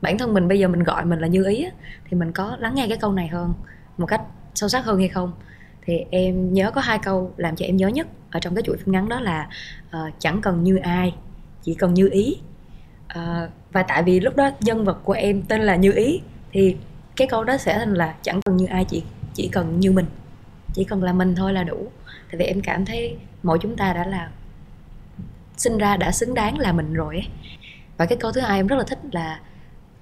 bản thân mình bây giờ mình gọi mình là như ý thì mình có lắng nghe cái câu này hơn một cách sâu sắc hơn hay không? Thì em nhớ có hai câu làm cho em nhớ nhất ở trong cái chuỗi phim ngắn đó là uh, chẳng cần như ai chỉ cần như ý. Uh, và tại vì lúc đó nhân vật của em tên là như ý thì cái câu đó sẽ thành là chẳng cần như ai chỉ chỉ cần như mình. Chỉ cần là mình thôi là đủ tại vì em cảm thấy mỗi chúng ta đã là, sinh ra đã xứng đáng là mình rồi ấy. và cái câu thứ hai em rất là thích là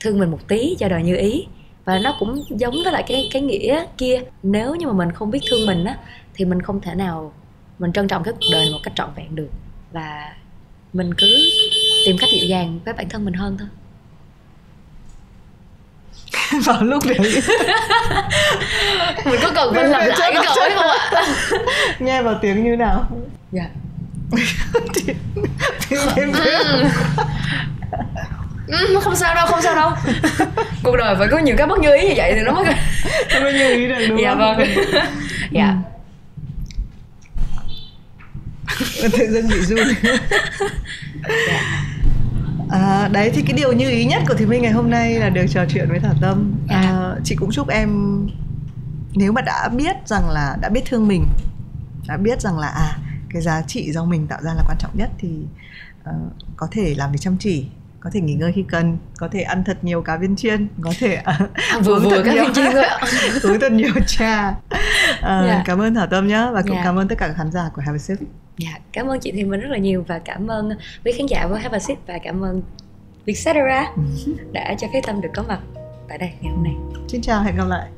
thương mình một tí cho đời như ý. Và nó cũng giống với lại cái cái nghĩa kia, nếu như mà mình không biết thương mình á, thì mình không thể nào, mình trân trọng cái cuộc đời một cách trọn vẹn được. Và mình cứ tìm cách dịu dàng với bản thân mình hơn thôi. vào lúc đấy. Mình có cần mình làm lại cái câu ấy không ạ? nghe vào tiếng như nào? Dạ. Thì, thì em ừ, không sao đâu không sao đâu. Cuộc đời phải có nhiều cái bất như ý như vậy thì nó mới nó mới như ý được đúng dạ không? vâng. Dạ. Tự dưng bị run. Dạ à, đấy thì cái điều như ý nhất của thì minh ngày hôm nay là được trò chuyện với thảo tâm dạ. à, chị cũng chúc em nếu mà đã biết rằng là đã biết thương mình đã biết rằng là à cái giá trị do mình tạo ra là quan trọng nhất thì uh, có thể làm việc chăm chỉ có thể nghỉ ngơi khi cần có thể ăn thật nhiều cá viên chiên có thể uh, vừa vừa cá viên chiên thôi uống thật nhiều trà uh, yeah. Dạ. cảm ơn thảo tâm nhé và cũng yeah. Dạ. cảm ơn tất cả các khán giả của Have a Sip dạ cảm ơn chị Thiên Minh rất là nhiều và cảm ơn quý khán giả của Have a Sip và cảm ơn Vietcetera ừ. đã cho phép tâm được có mặt tại đây ngày hôm nay xin chào hẹn gặp lại